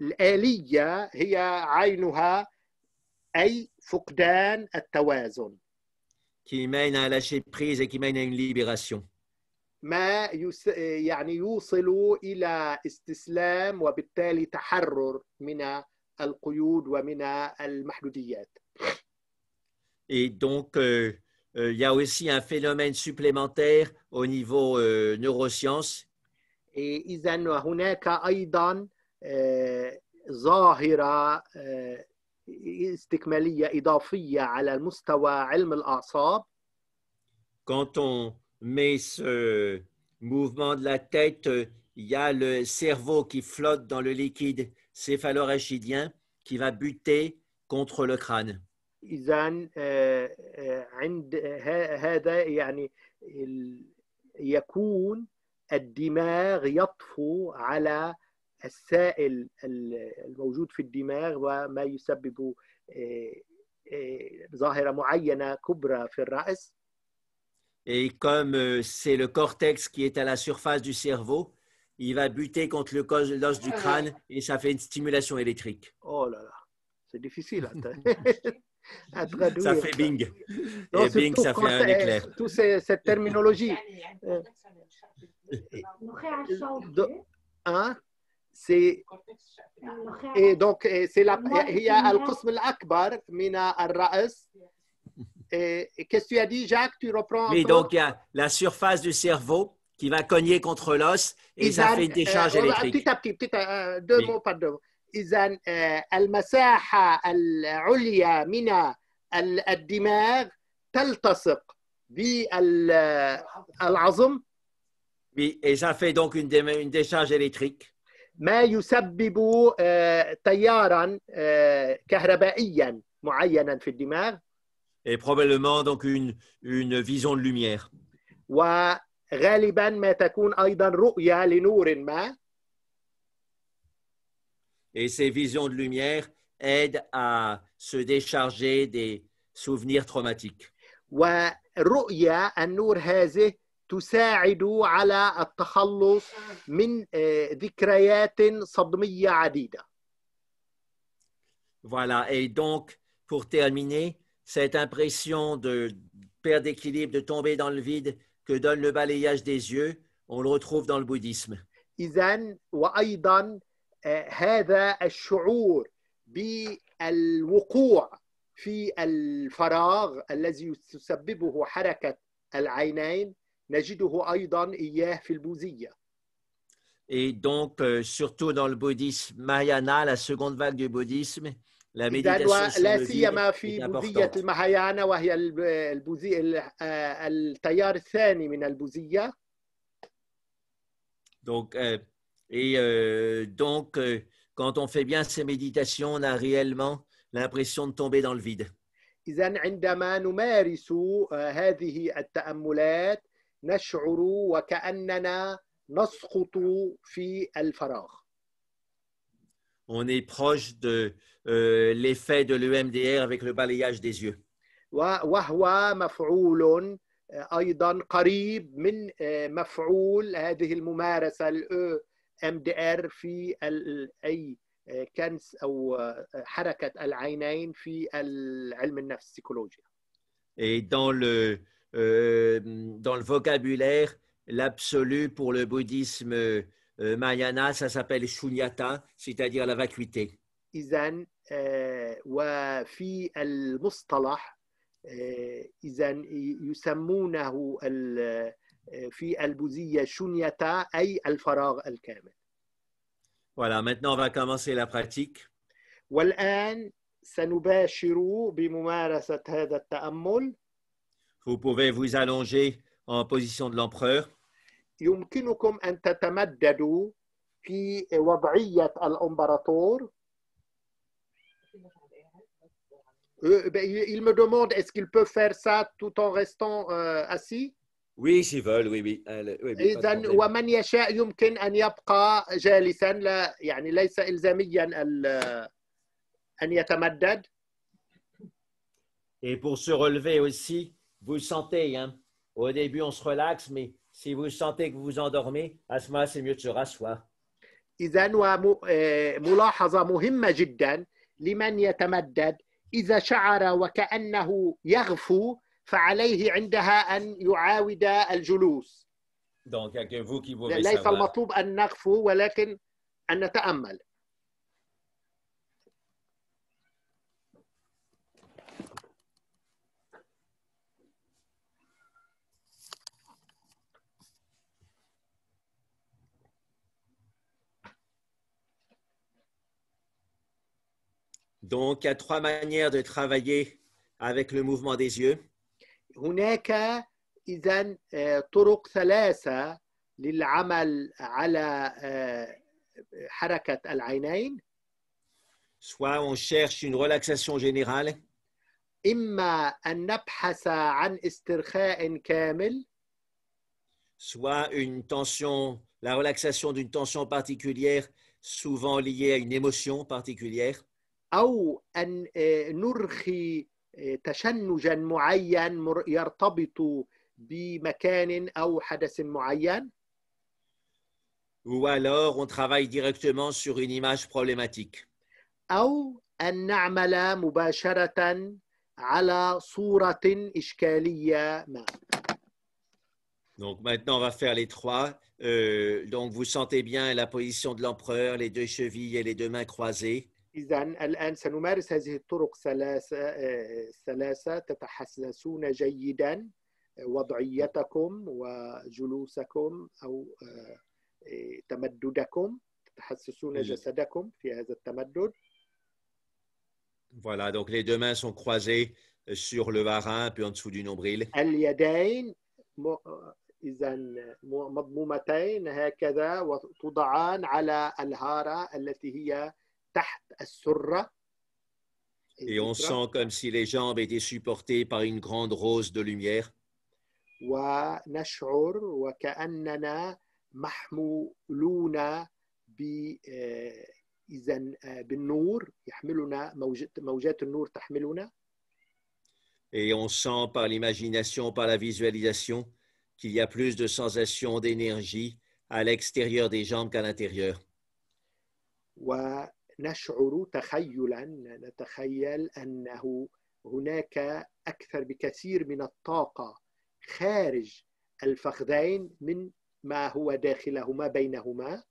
والآلية هي عينها أي فقدان التوازن qui mène à un lâcher prise et qui mène à une libération. ما يس... يعني يوصل إلى استسلام وبالتالي تحرر من القيود ومن المحدوديات Et donc, euh, euh, il y a aussi un phénomène supplémentaire au niveau euh, neurosciences إذا هناك أيضا آه، ظاهرة آه، استكمالية إضافية على مستوى علم الأعصاب Quand on met ce mouvement de la tête, euh, il y a le cerveau qui flotte dans le liquide céphalorachidien qui va buter contre le crâne. إذا آه، آه، عند هذا يعني يكون الدماغ يطفو على السائل ال- الموجود في الدماغ وما يسبب آه، آه، ظاهرة معينة كبرى في الرأس Et comme euh, c'est le cortex qui est à la surface du cerveau, il va buter contre le cos- l'os du crâne et ça fait une stimulation électrique. Oh là là, c'est difficile. attends. à traduire. Ça fait bing. Non, Et bing, surtout ça quand fait un c'est- éclair. Toute ces- cette terminologie. النخاع الصوتي de- Hein? C'est النخاع Et donc, eh, c'est la, Moi, هي je- القسم الأكبر من الرأس. Et, et qu'est-ce que tu as dit, Jacques? Tu reprends un Oui, peu? donc il y a la surface du cerveau qui va cogner contre l'os et ça إذن، fait une décharge آه، électrique. petit à petit, petit à- euh, deux Oui. mots par deux mots. إذا آه، المساحة العليا من ال- الدماغ تلتصق بالعظم Oui, et ça fait donc une, dé- une décharge électrique. ما يسبب آه، تيارا آه، كهربائيا معينا في الدماغ et probablement donc une, une vision de lumière. وغالبا ما تكون ايضا رؤيه لنور ما Et ces visions de lumière aident à se décharger des souvenirs traumatiques. والرؤيه النور هذه تساعد على التخلص من آه، ذكريات صدميه عديده Voilà, et donc, pour terminer, cette impression de perte d'équilibre, de tomber dans le vide que donne le balayage des yeux, on le retrouve dans le bouddhisme. اذا وأيضا آه، هذا الشعور بالوقوع في الفراغ الذي تسببه حركه العينين نجده ايضا اياه في البوذيه Et donc, euh, surtout dans le bouddhisme Mahayana, la seconde vague du bouddhisme, la إذن méditation sur ولا le سيما vide في est بوذية importante. المهايانا وهي الب- البوذي ال- آه، التيار الثاني من البوذية Donc, euh, et euh, donc, euh, quand on fait bien ces méditations, on a réellement l'impression de tomber dans le vide. إذا عندما نمارس آه، هذه التأملات نشعر وكأننا نسقط في الفراغ On est proche de euh, l'effet de l'EMDR avec le balayage des yeux. و- وهو مفعول آه، أيضا قريب من آه، مفعول هذه الممارسة ال MDR في ال- أي آه، كنس أو آه، حركة العينين في علم النفس السيكولوجيا Et dans le, euh, dans le vocabulaire, l'absolu pour le bouddhisme euh, Mahayana, ça s'appelle shunyata, c'est-à-dire la vacuité. إذا وفي المصطلح إذا يسمونه ال- آه، في البوذية شنيتا أي الفراغ الكامل Voilà, maintenant on va commencer la pratique. والآن سنباشر بممارسة هذا التأمل Vous pouvez vous allonger en position de l'empereur. يمكنكم أن تتمددوا في وضعية الإمبراطور Euh, ben, il il me demande est-ce qu'il peut faire ça tout en restant euh, assis Oui, s'ils veulent, oui, oui. Euh, oui, oui, pas de إذا problème. ومن يشاء يمكن أن يبقى جالسا لا يعني ليس إلزاميا ال- أن يتمدد Et pour se relever aussi, vous sentez, hein, au début on se relaxe, mais si vous sentez que vous vous endormez, à ce moment-là, c'est mieux de se rasseoir. إذا وملاحظة مهمة جدا لمن يتمدد إذا شعر وكأنه يغفو فعليه عندها أن يعاود الجلوس Donc, vous qui pouvez ليس savoir. المطلوب أن نغفو ولكن أن نتأمل Donc, il y a trois manières de travailler avec le mouvement des yeux. هناك إذا طرق ثلاثة للعمل على آه، حركة العينين Soit on cherche une relaxation générale, إما أن نبحث عن استرخاء كامل soit une tension, la relaxation d'une tension particulière, souvent liée à une émotion particulière, أو أن آه، نرخي آه، تشنجا معين مر- يرتبط بمكان أو حدث معين ou alors on travaille directement sur une image problématique. أو أن نعمل مباشرة على صورة إشكالية ما Donc maintenant, on va faire les trois. Euh, donc vous sentez bien la position de l'empereur, les deux chevilles et les deux mains croisées. إذا الآن سنمارس هذه الطرق ثلاثة الثلاثة تتحسسون جيدا وضعيتكم وجلوسكم أو تمددكم تتحسسون جسدكم في هذا التمدد. Voilà, donc les deux mains sont croisées sur le varin, puis en dessous du nombril. اليدين إذا مضمومتين هكذا وتوضعان على الهارة التي هي Et on sent comme si les jambes étaient supportées par une grande rose de lumière. Et on sent par l'imagination, par la visualisation, qu'il y a plus de sensations d'énergie à l'extérieur des jambes qu'à l'intérieur. ونشعر تخيلا نتخيل أنه هناك أكثر بكثير من الطاقة خارج الفخذين من ما هو داخلهما بينهما.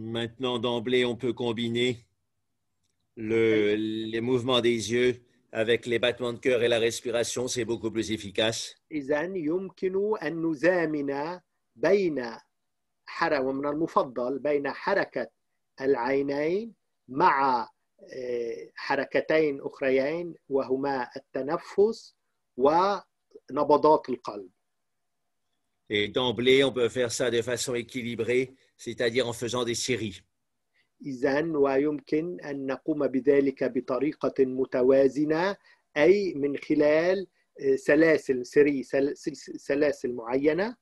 Maintenant, d'emblée, on peut combiner le- les mouvements des yeux avec les battements de cœur et la respiration. C'est beaucoup plus efficace. إذا يمكن أن نزامن بين حركة ومن المفضل بين حركة العينين مع آه، حركتين أخريين وهما التنفس ونبضات القلب Et d'emblée, on peut faire ça de façon équilibrée, c'est-à-dire en faisant des séries. إذا ويمكن أن نقوم بذلك بطريقة متوازنة أي من خلال آه، سلاسل سري سل- سل- سلاسل معينة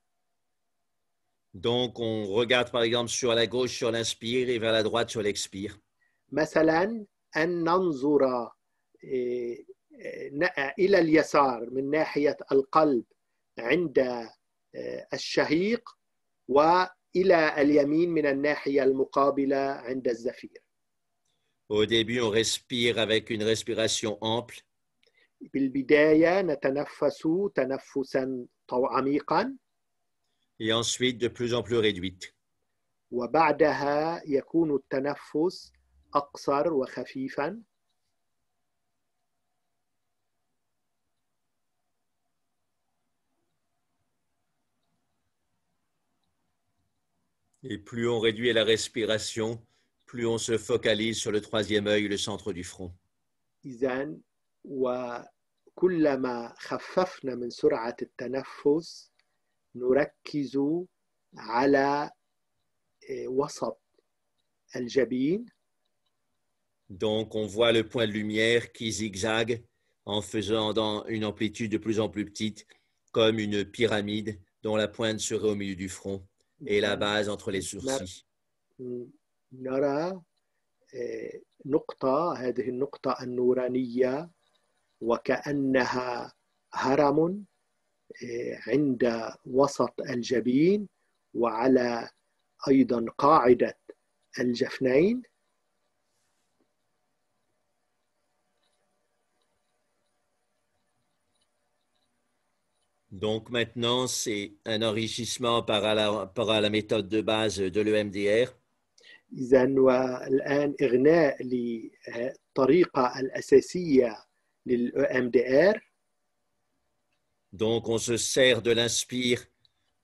Donc, on regarde par exemple sur la gauche sur l'inspire et vers la droite sur l'expire. مثلا أن ننظر آه، آه، إلى اليسار من ناحية القلب عند الشهيق وإلى اليمين من الناحية المقابلة عند الزفير Au début, on respire avec une respiration ample. بالبداية نتنفس تنفسا عميقا et ensuite de plus en plus réduite. وبعدها يكون التنفس أقصر وخفيفا Et plus on réduit la respiration, plus on se focalise sur le troisième œil, le centre du front. إذا وكلما خففنا من سرعة التنفس نركز على آه، وسط الجبين Donc on voit le point de lumière qui zigzague en faisant dans une amplitude de plus en plus petite, comme une pyramide dont la pointe serait au milieu du front Et la base entre les sourcils. نرى نقطة هذه النقطة النورانية وكأنها هرم عند وسط الجبين وعلى أيضا قاعدة الجفنين Donc maintenant, c'est un enrichissement par la, par la méthode de base de l'EMDR. إذا والآن إغناء للطريقة الأساسية للMDR Donc on se sert de l'inspire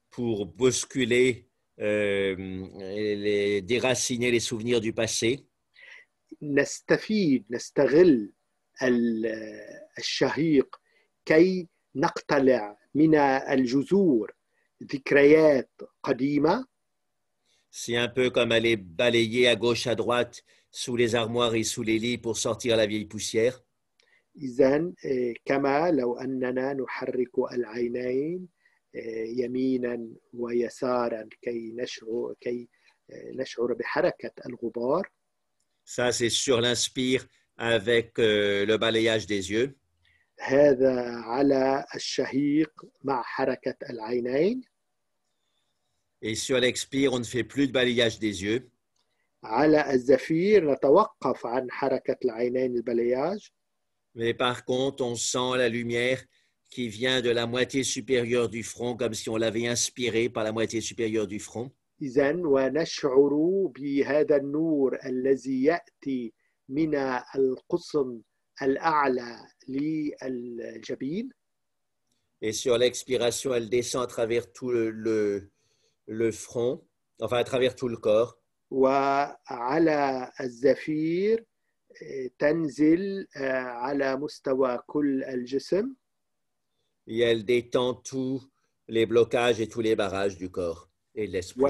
pour bousculer, euh, les, déraciner les souvenirs du passé. نستفيد نستغل ال- الشهيق كي نقتلع من الجذور ذكريات قديمة C'est un peu comme aller balayer à gauche, à droite, sous les armoires et sous les lits pour sortir la vieille poussière. إذا آه، كما لو أننا نحرك العينين آه، يمينا ويسارا كي نشعر كي آه، نشعر بحركة الغبار Ça, c'est sur l'inspire avec euh, le balayage des yeux. هذا على الشهيق مع حركة العينين Et sur l'expire, on ne fait plus de balayage des yeux. على الزفير نتوقف عن حركة العينين البلياج Mais par contre, on sent la lumière qui vient de la moitié supérieure du front, comme si on l'avait inspiré par la moitié supérieure du front. إذا ونشعر بهذا النور الذي يأتي من القسم الأعلى للجبين et sur l'expiration, elle descend à travers tout le, front, enfin à travers tout le corps. Et elle détend tous les blocages et tous les barrages du corps et de l'esprit.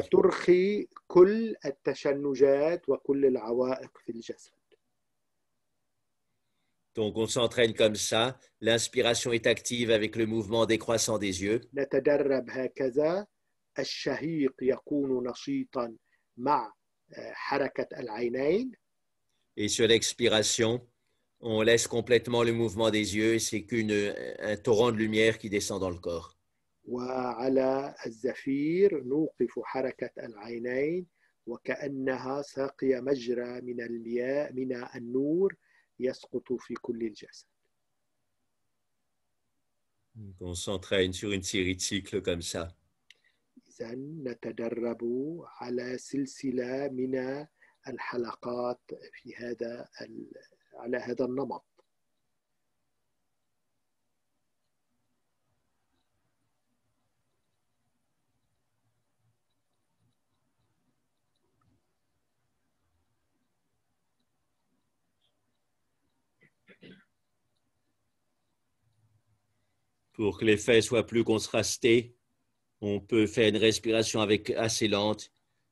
Donc on s'entraîne comme ça. L'inspiration est active avec le mouvement décroissant des yeux. نتدرب هكذا الشهيق يكون نشيطا مع آه، حركة العينين Et sur l'expiration, on laisse complètement le mouvement des yeux et c'est qu'un torrent de lumière qui descend dans le corps. وعلى الزفير نوقف حركة العينين وكأنها ساقية مجرى من المياه من النور يسقط في كل الجسد on s'entraîne sur une série de cycles comme ça. إذا نتدرب على سلسلة من الحلقات في هذا ال- على هذا النمط Pour que l'effet soit plus contrasté, on peut faire une respiration avec assez lente,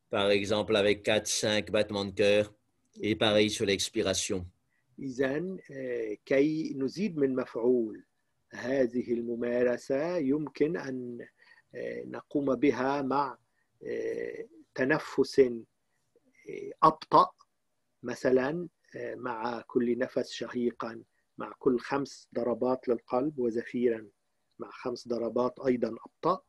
par exemple avec 4-5 battements de cœur, et pareil sur l'expiration. إذا آه، كي نزيد من مفعول هذه الممارسة يمكن أن آه، نقوم بها مع آه، تنفس آه، أبطأ مثلا آه، مع كل نفس شهيقا مع كل خمس ضربات للقلب وزفيرا مع خمس ضربات أيضا أبطأ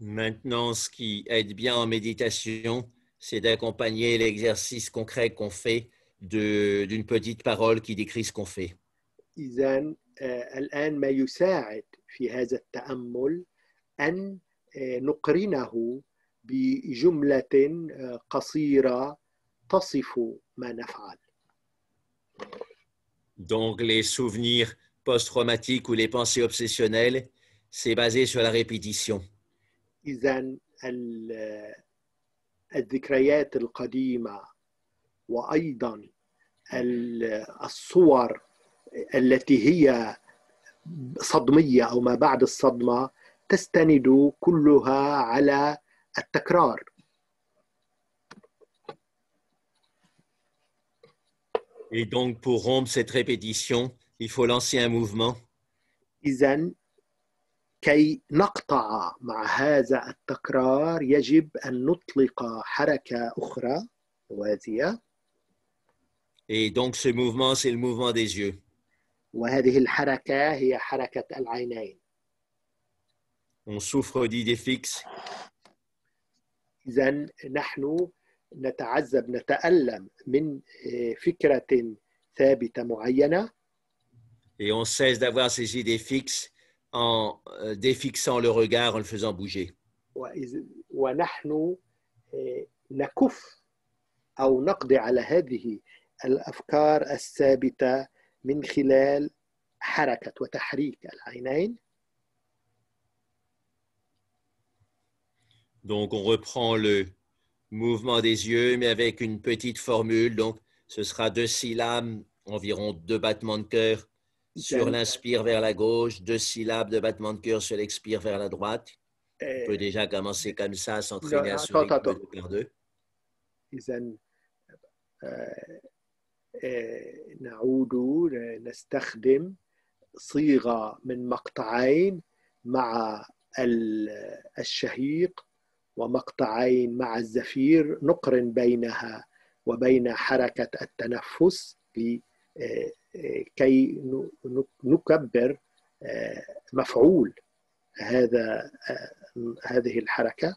Maintenant, ce qui aide bien en méditation, c'est d'accompagner l'exercice concret qu'on fait de- d'une petite parole qui décrit ce qu'on fait. إذا آه، الآن ما يساعد في هذا التأمل أن آه، نقرنه بجملة آه، قصيرة تصف ما نفعل Donc, les souvenirs post-traumatiques ou les pensées obsessionnelles, c'est basé sur la répétition. إذا ال- الذكريات القديمة وأيضا ال- الصور التي هي صدمية أو ما بعد الصدمة تستند كلها على التكرار. Et donc, pour rompre cette répétition, il faut lancer un mouvement. إذا كي نقطع مع هذا التكرار يجب أن نطلق حركة أخرى موازية Et donc, ce mouvement, c'est le mouvement des yeux. وهذه الحركة هي حركة العينين. On souffre d'idées fixes. إذا نحن نتعذب نتألم من آه، فكرة ثابتة معينة. Et on cesse d'avoir ces idées fixes. en euh, défixant le regard, en le faisant bouger. وإذ- ونحن آه، نكف أو نقضي على هذه الأفكار الثابتة من خلال حركة وتحريك العينين Donc, on reprend le mouvement des yeux, mais avec une petite formule. Donc, ce sera deux syllabes, environ deux battements de cœur Sur إذن l'inspire vers la gauche, deux syllabes de battement de cœur sur l'expire vers la droite. On آه، peut déjà commencer comme ça, s'entraîner Non, à ce attends, rythme attends. deux par deux. إذا آه، آه، نعود نستخدم صيغة من مقطعين مع ال- الشهيق ومقطعين مع الزفير نقرن بينها وبين حركة التنفس ل- آه، آه، كي نكبر آه، مفعول هذا آه، هذه الحركة.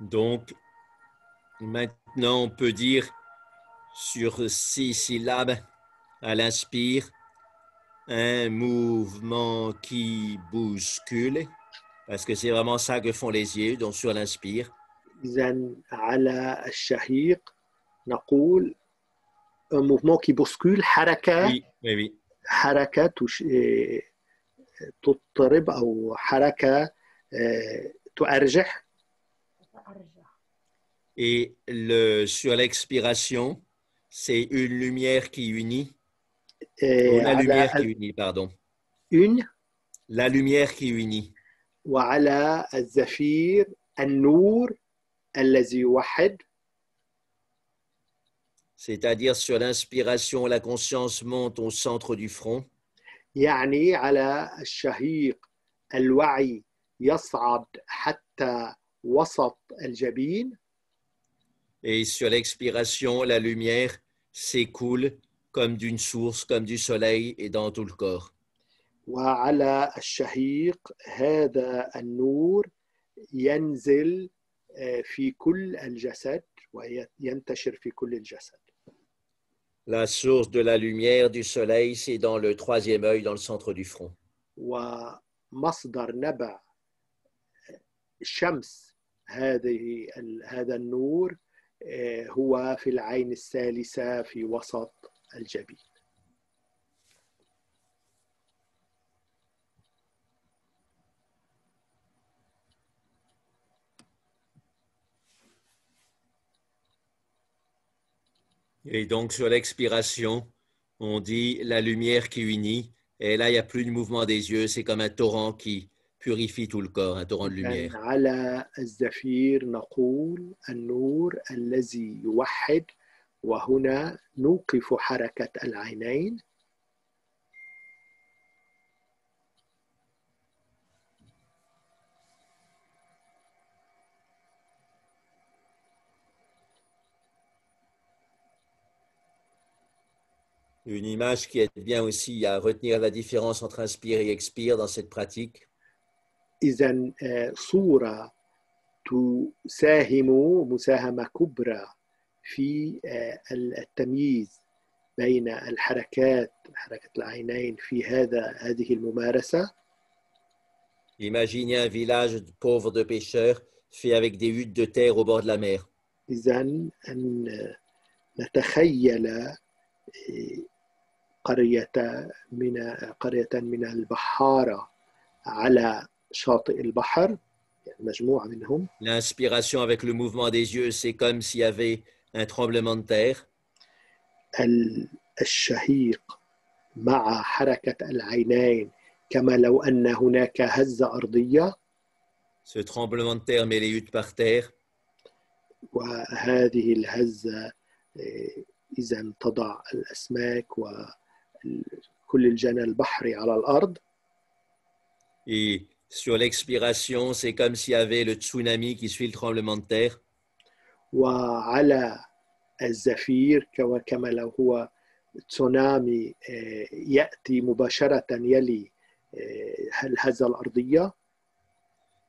Donc, maintenant, on peut dire sur six syllabes à l'inspire, un mouvement qui bouscule, parce que c'est vraiment ça que font les yeux, donc sur l'inspire. إذا على الشهيق نقول un mouvement qui bouscule حركة Oui, oui, oui. حركة تش... إيه، تضطرب أو حركة إيه، تؤرجح أرجع Et le, sur l'expiration, c'est une lumière qui unit, إيه، ou la lumière على qui unit, pardon. une La lumière qui unit. وعلى الزفير النور الذي يوحد C'est-à-dire sur l'inspiration, la conscience monte au centre du front. يعني على الشهيق الوعي يصعد حتى وسط الجبين Et sur l'expiration, la lumière s'écoule comme d'une source, comme du soleil et dans tout le corps. وعلى الشهيق هذا النور ينزل آه، في كل الجسد وينتشر في كل الجسد La source de la lumière du soleil, c'est dans le troisième œil, dans le centre du front. ومصدر نبع شمس هذه ال- هذا النور آه، هو في العين الثالثة في وسط الجبين Et donc sur l'expiration, on dit la lumière qui unit. Et là, il n'y a plus de mouvement des yeux, c'est comme un torrent qui purifie tout le corps, un torrent de إذن lumière. على الزفير نقول النور الذي يوحد وهنا نوقف حركة العينين Une image qui est bien aussi à retenir la différence entre inspire et expire dans cette pratique. إذا آه، صورة تساهم مساهمة كبرى في آه، التمييز بين الحركات حركة العينين في هذا هذه الممارسة Imaginez un village de pauvres de pêcheurs fait avec des huttes de terre au bord de la mer. إذا أن نتخيل آه، قرية من قرية من البحارة على شاطئ البحر يعني مجموعة منهم L'inspiration avec le mouvement des yeux, c'est comme s'il y avait un tremblement de terre. ال- الشهيق مع حركة العينين كما لو أن هناك هزة أرضية Ce tremblement de terre met les huttes par terre. وهذه الهزة إذا تضع الأسماك وكل الجنى البحري على الأرض Et sur l'expiration, c'est comme s'il y avait le tsunami qui suit le tremblement de terre. وعلى الزفير كما كما لو هو تسونامي آه، يأتي مباشرة يلي آه، الهزة الأرضية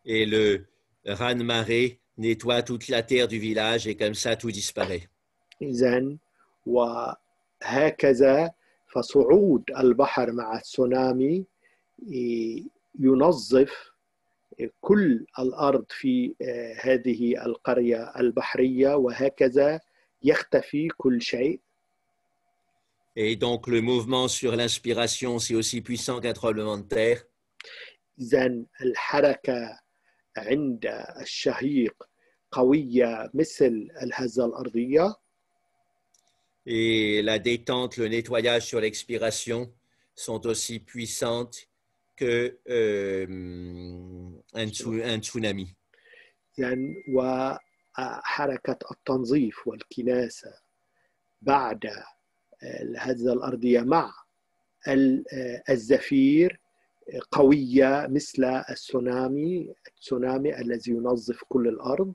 et le raz-de-marée nettoie toute la terre du village et comme ça tout disparaît. إذا وهكذا فصعود البحر مع التسونامي ي- ينظف كل الأرض في آه، هذه القرية البحرية وهكذا يختفي كل شيء Et donc le mouvement sur l'inspiration, c'est aussi puissant qu'un tremblement de terre. إذا الحركة عند الشهيق قوية مثل الهزة الأرضية Et la détente, le nettoyage sur l'expiration sont aussi puissantes que euh, un, tsunami. إذا وحركة التنظيف والكناسة بعد الهزة الأرضية مع ال- الزفير قوية مثل التسونامي التسونامي الذي ينظف كل الأرض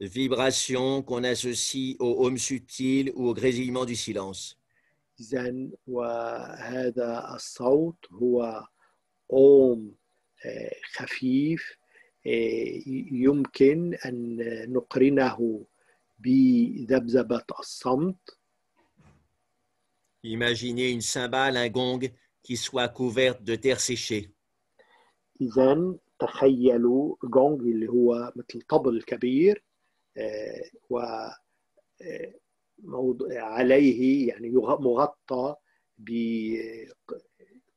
vibration qu'on associe au home subtil ou au grésillement du silence. إذا وهذا الصوت هو أوم آه، خفيف آه، يمكن أن نقرنه بذبذبة الصمت Imaginez une cymbale, un gong qui soit couverte de terre séchée. إذا تخيلوا جونج اللي هو مثل طبل كبير آه، و آه، عليه يعني مغطى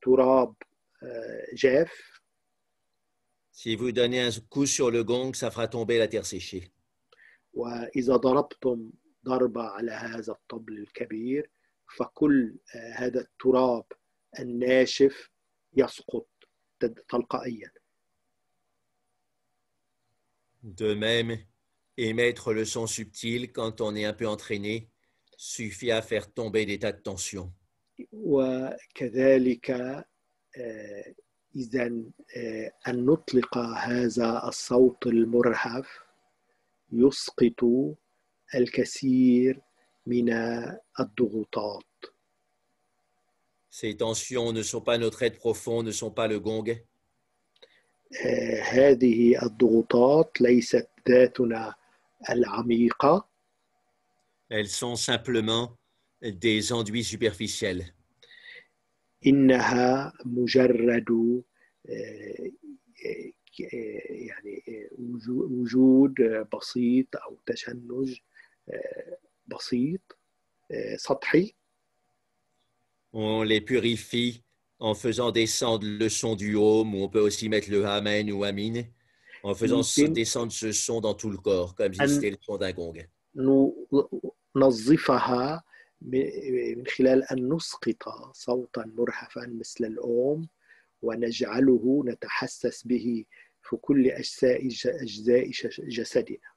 بتراب آه، جاف Si vous donnez un coup sur le gong, ça fera tomber la terre séchée. وإذا ضربتم ضربة على هذا الطبل الكبير فكل آه، هذا التراب الناشف يسقط تلقائيا De même, émettre le son subtil quand on est un peu entraîné suffit à faire tomber des tas de tensions. وكذلك إذا أن نطلق هذا الصوت المرهف يسقط الكثير من الضغوطات Ces tensions ne sont pas notre aide profonde, ne sont pas le gong, آه، هذه الضغوطات ليست ذاتنا العميقة elles sont simplement des enduits superficiels. إنها مجرد آه، آه، يعني آه، وجو- وجود بسيط أو تشنج آه، بسيط آه، سطحي On les purifie en faisant descendre le son du home, ou on peut aussi mettre le amen ou amin, En faisant descendre ce son dans tout le corps, comme si c'était le son d'un gong. ننظفها من خلال أن نسقط صوتا مرهفا مثل الأوم ونجعله نتحسس به في كل أجزاء أجزاء جسدنا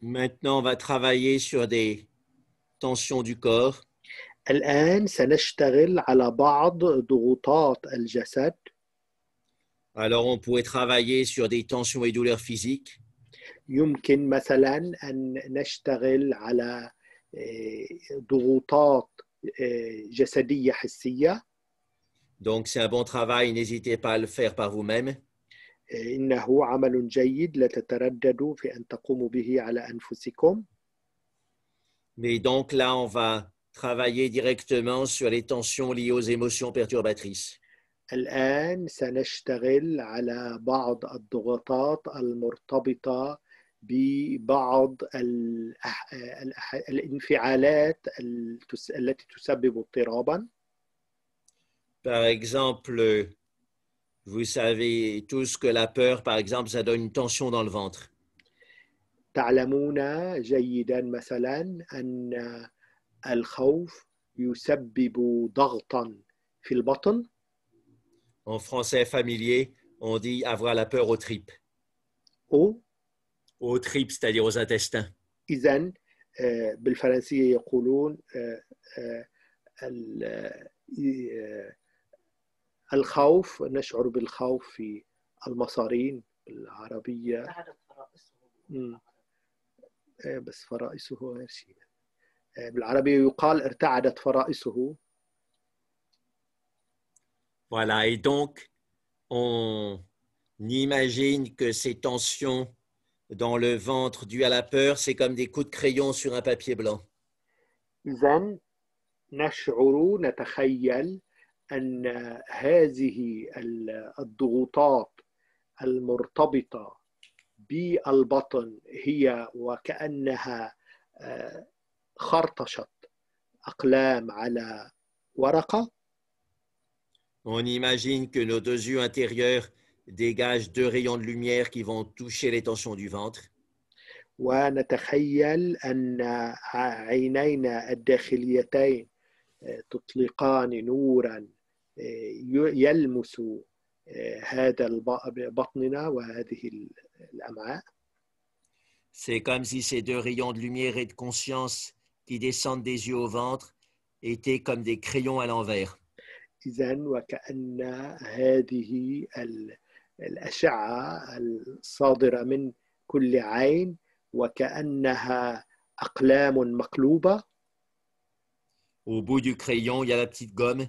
Maintenant, on va travailler sur des tensions du corps. الآن سنشتغل على بعض ضغوطات الجسد Alors, on pourrait travailler sur des tensions et douleurs physiques. يمكن مثلا أن نشتغل على آه، ضغوطات آه، جسدية حسية Donc, c'est un bon travail. N'hésitez pas à le faire par vous-même. آه، إنه عمل جيد لا تترددوا في أن تقوموا به على أنفسكم Mais donc là, on va travailler directement sur les tensions liées aux émotions perturbatrices. الآن سنشتغل على بعض الضغوطات المرتبطة ببعض الأح- الأح- الانفعالات التس- التي تسبب اضطرابا Par exemple, vous savez tous que la peur, par exemple, ça donne une tension dans le ventre. تعلمون جيدا مثلا أن الخوف يسبب ضغطا في البطن En français familier, on dit avoir la peur aux tripes. أو Aux tripes, c'est-à-dire aux intestins. إذا بالفرنسية يقولون آه، آه، ال- آه، الخوف نشعر بالخوف في المصارين. آه، بس فرائسه غير شيء آه، بالعربية يقال ارتعدت فرائسه Voilà, et donc, on imagine que ces tensions dans le ventre dues à la peur, c'est comme des coups de crayon sur un papier blanc. إذا نشعر نتخيل أن هذه ال- الضغوطات المرتبطة بالبطن هي وكأنها آه، خرطشت أقلام على ورقة On imagine que nos deux yeux intérieurs dégagent deux rayons de lumière qui vont toucher les tensions du ventre. ونتخيل أن عينينا الداخليتين آه، تطلقان نورا يلمس آه، هذا الب- بطننا وهذه ال- الأمعاء C'est comme si ces deux rayons de lumière et de conscience qui descendent des yeux au ventre étaient comme des crayons à l'envers. إذا وكأن هذه ال- الأشعة الصادرة من كل عين وكأنها أقلام مقلوبة Au bout du crayon, il y a la petite gomme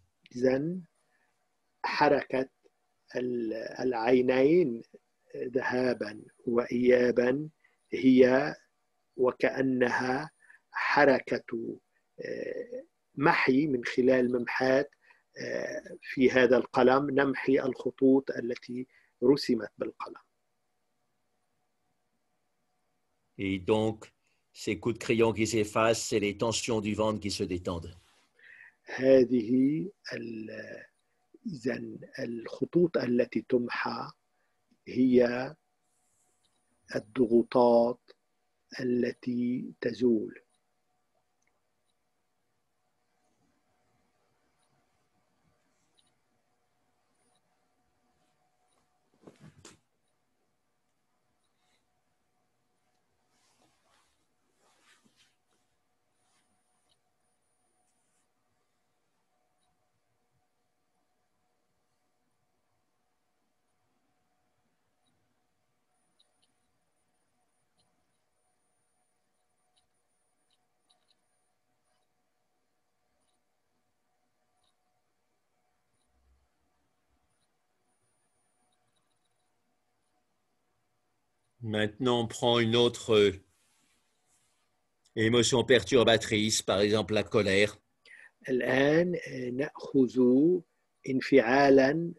إذا حركة ال- العينين ذهابا وإيابا هي وكأنها حركة آه، محي من خلال ممحات آه، في هذا القلم نمحي الخطوط التي رسمت بالقلم Et donc, ces coups de crayon qui s'effacent, c'est les tensions du ventre qui se détendent. هذه إذا الخطوط التي تمحى هي الضغوطات التي تزول. Maintenant, on prend une autre euh, émotion perturbatrice, par exemple la colère. الآن نأخذ انفعالا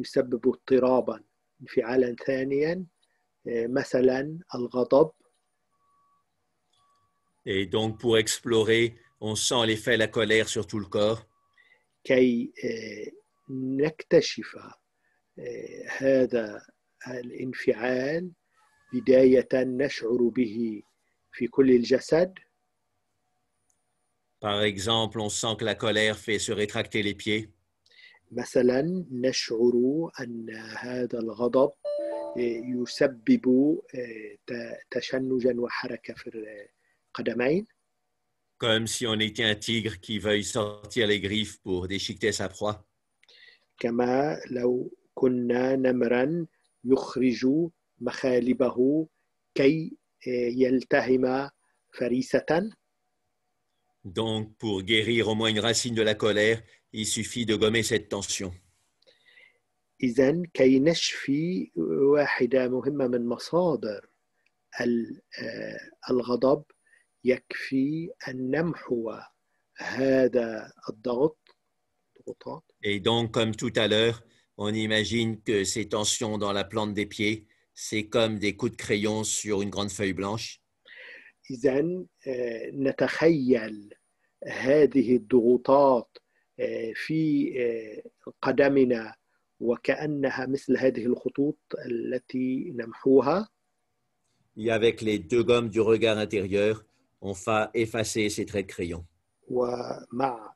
يسبب اضطرابا انفعالا ثانيا مثلا الغضب Et donc, pour explorer, on sent l'effet de la colère sur tout le corps. كي آه، نكتشف آه، هذا الانفعال بداية نشعر به في كل الجسد Par exemple, on sent que la colère fait se rétracter les pieds. مثلا نشعر أن هذا الغضب آه، يسبب آه، تشنجا وحركة في القدمين comme si on était un tigre qui veuille sortir les griffes pour déchiqueter sa proie. كما لو كنا نمرا يخرج مخالبه كي آه، يلتهم فريسة Donc, pour guérir au moins une racine de la colère, il suffit de gommer cette tension. إذا كي نشفي واحدة مهمة من مصادر ال- آه، الغضب يكفي أن نمحو هذا الضغط ضغوطات Et donc, comme tout à l'heure, on imagine que ces tensions dans la plante des pieds, c'est comme des coups de crayon sur une grande feuille blanche. إذا آه، نتخيل هذه الضغوطات آه، في آه، قدمنا وكأنها مثل هذه الخطوط التي نمحوها Et avec les deux gommes du regard intérieur, on va effacer ces traits de crayon. ومع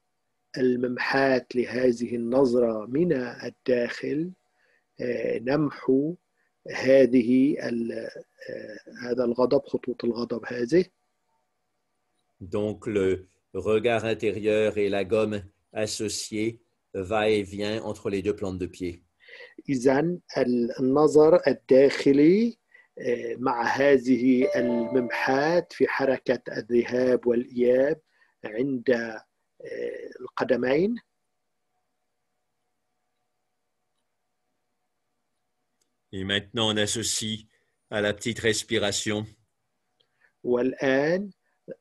الممحات لهذه النظرة من الداخل آه، نمحو هذه آه، هذا الغضب خطوط الغضب هذه Donc, le regard intérieur et la gomme associée va et vient entre les deux plantes de pied. إذا النظر الداخلي آه، مع هذه الممحات في حركة الذهاب والإياب عند آه، القدمين Et maintenant, on associe à la petite respiration والآن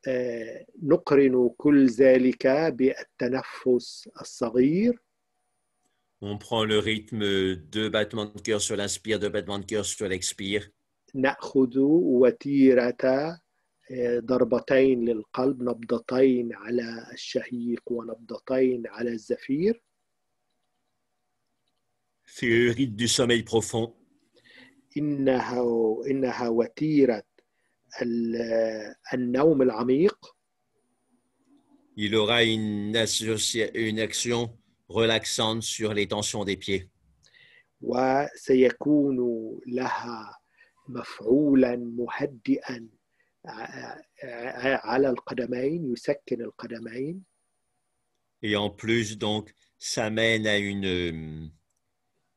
آه، نقرن كل ذلك بالتنفس الصغير On prend le rythme deux battements de cœur sur l'inspire, deux battements de cœur sur l'expire. نأخذ وتيرة آه، ضربتين للقلب نبضتين على الشهيق ونبضتين على الزفير C'est le rythme du sommeil profond. إنها إنها وتيرة ال- النوم العميق Il aura une, associa- une action relaxante sur les tensions des pieds. وسيكون لها مفعولا مهدئا ع- ع- على القدمين يسكن القدمين Et en plus, donc, ça mène à une, euh,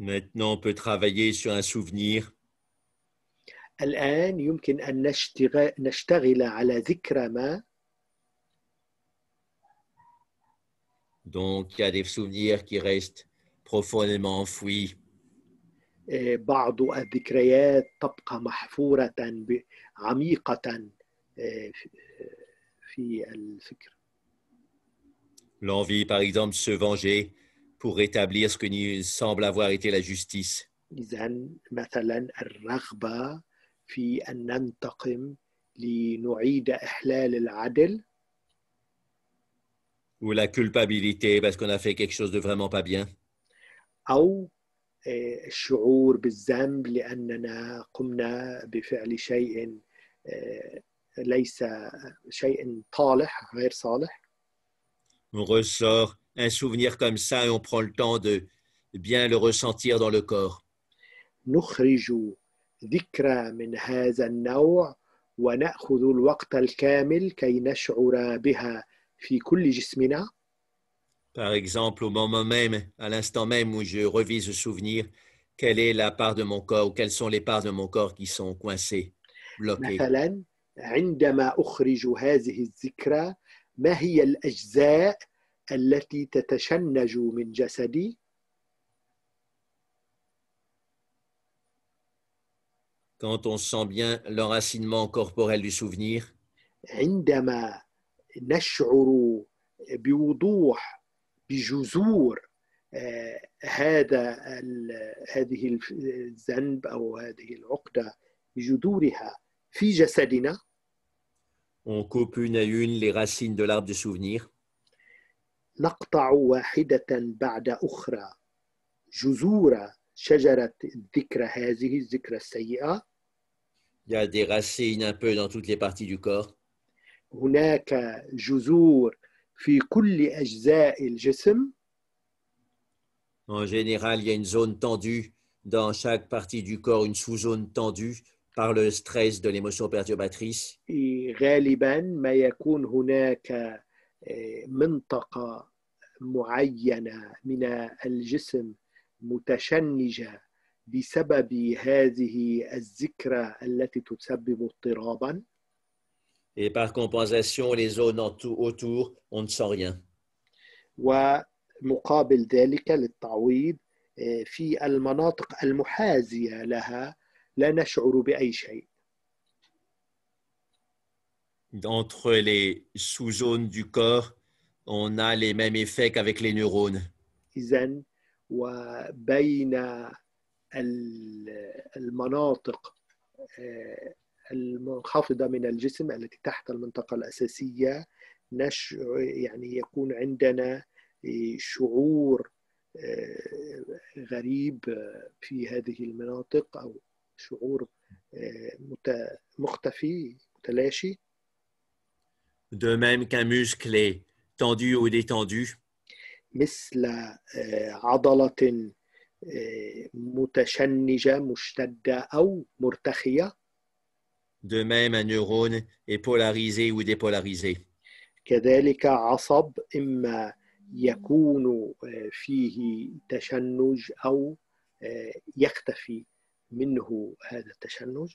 Maintenant, on peut travailler sur un souvenir الآن يمكن أن نشتغل, نشتغل على ذكرى ما Donc, il y a des souvenirs qui restent profondément enfouis. آه، بعض الذكريات تبقى محفورة ب- عميقة آه، في- في الفكر L'envie, par exemple, de se venger pour rétablir ce que nous semble avoir été la justice. إذا مثلا الرغبة في أن ننتقم لنعيد إحلال العدل Ou la culpabilité parce qu'on a fait quelque chose de vraiment pas bien. أو آه، الشعور بالذنب لأننا قمنا بفعل شيء آه، ليس شيء طالح غير صالح On ressort un souvenir comme ça et on prend le temps de bien le ressentir dans le corps. نخرج ذكرى من هذا النوع ونأخذ الوقت الكامل كي نشعر بها في كل جسمنا Par exemple, au moment même, à l'instant même où je revis ce souvenir, quelle est la part de mon corps ou quelles sont les parts de mon corps qui sont coincées, bloquées. مثلا عندما أخرج هذه الذكرى ما هي الأجزاء التي تتشنج من جسدي Quand on sent bien l'enracinement corporel du souvenir, عندما نشعر بوضوح بجذور آه، هذا ال- هذه الف- الذنب او هذه العقده بجذورها في جسدنا on coupe une à une les racines de l'arbre du souvenir نقطع واحده بعد اخرى جذور شجره الذكرى هذه الذكرى السيئه Il y a des racines un peu dans toutes les parties du corps. هناك جذور في كل اجزاء الجسم En général, il y a une zone tendue dans chaque partie du corps, une sous-zone tendue par le stress de l'émotion perturbatrice. غالبا ما يكون هناك آه، منطقة معينة من الجسم متشنجة بسبب هذه الذكرى التي تسبب اضطرابا Et par compensation, les zones autour, on ne sent rien. ومقابل ذلك للتعويض آه، في المناطق المحاذية لها لا نشعر بأي شيء Entre les sous-zones du corps, on a les mêmes effets qu'avec les neurones. إذا وبين ال- المناطق آه، المنخفضة من الجسم التي تحت المنطقة الأساسية نش يعني يكون عندنا آه، شعور آه، غريب في هذه المناطق أو شعور مختفي متلاشي De même qu'un muscle est tendu ou détendu, مثل آه، عضلة آه، متشنجة مشتدة أو مرتخية de même un neurone est polarisé ou dépolarisé. كذلك عصب إما يكون آه، فيه تشنج أو آه، يختفي منه هذا التشنج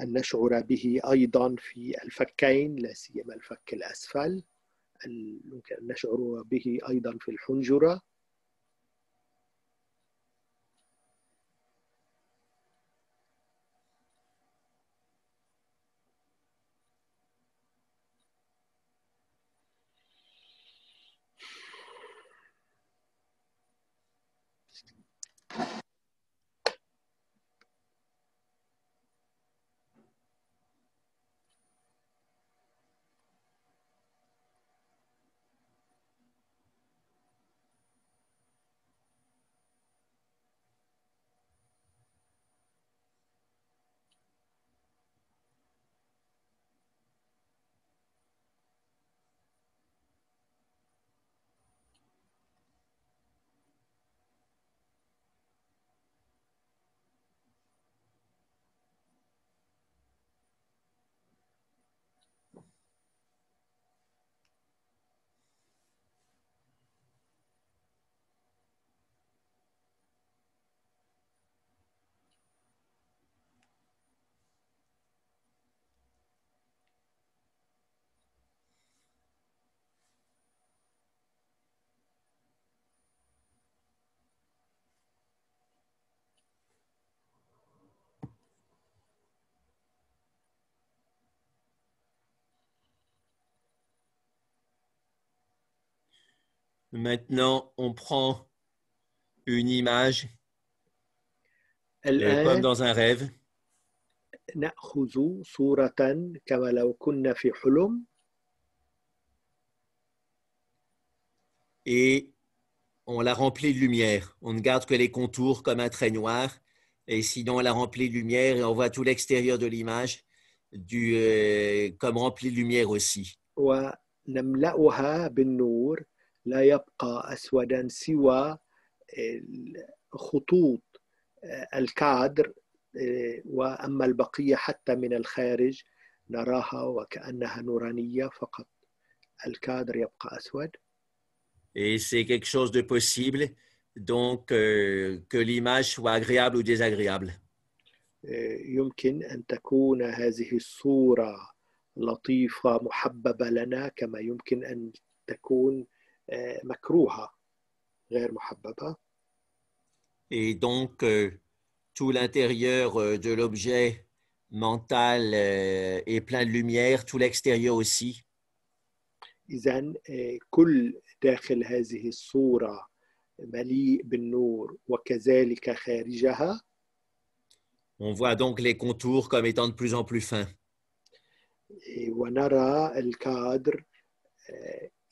أن نشعر به أيضا في الفكين لا سيما الفك الأسفل. ال- يمكن أن نشعر به أيضا في الحنجرة. Maintenant, on prend une image euh, الآن comme dans un rêve نأخذ صورة كما لو كنا في حلم et on la remplit de lumière. On ne garde que les contours comme un trait noir et sinon on la remplit de lumière et on voit tout l'extérieur de l'image du, euh, comme rempli de lumière aussi. ونملأها بالنور لا يبقى أسودا سوى خطوط الكادر وأما البقية حتى من الخارج نراها وكأنها نورانية فقط الكادر يبقى أسود Et c'est quelque chose de possible, donc euh, que l'image soit agréable ou désagréable. يمكن أن تكون هذه الصورة لطيفة محببة لنا كما يمكن أن تكون Et donc, euh, tout l'intérieur euh, de l'objet mental euh, est plein de lumière, tout l'extérieur aussi. إذا كل داخل هذه الصورة مليء بالنور وكذلك خارجها On voit donc les contours comme étant de plus en plus fins. ونرى الكادر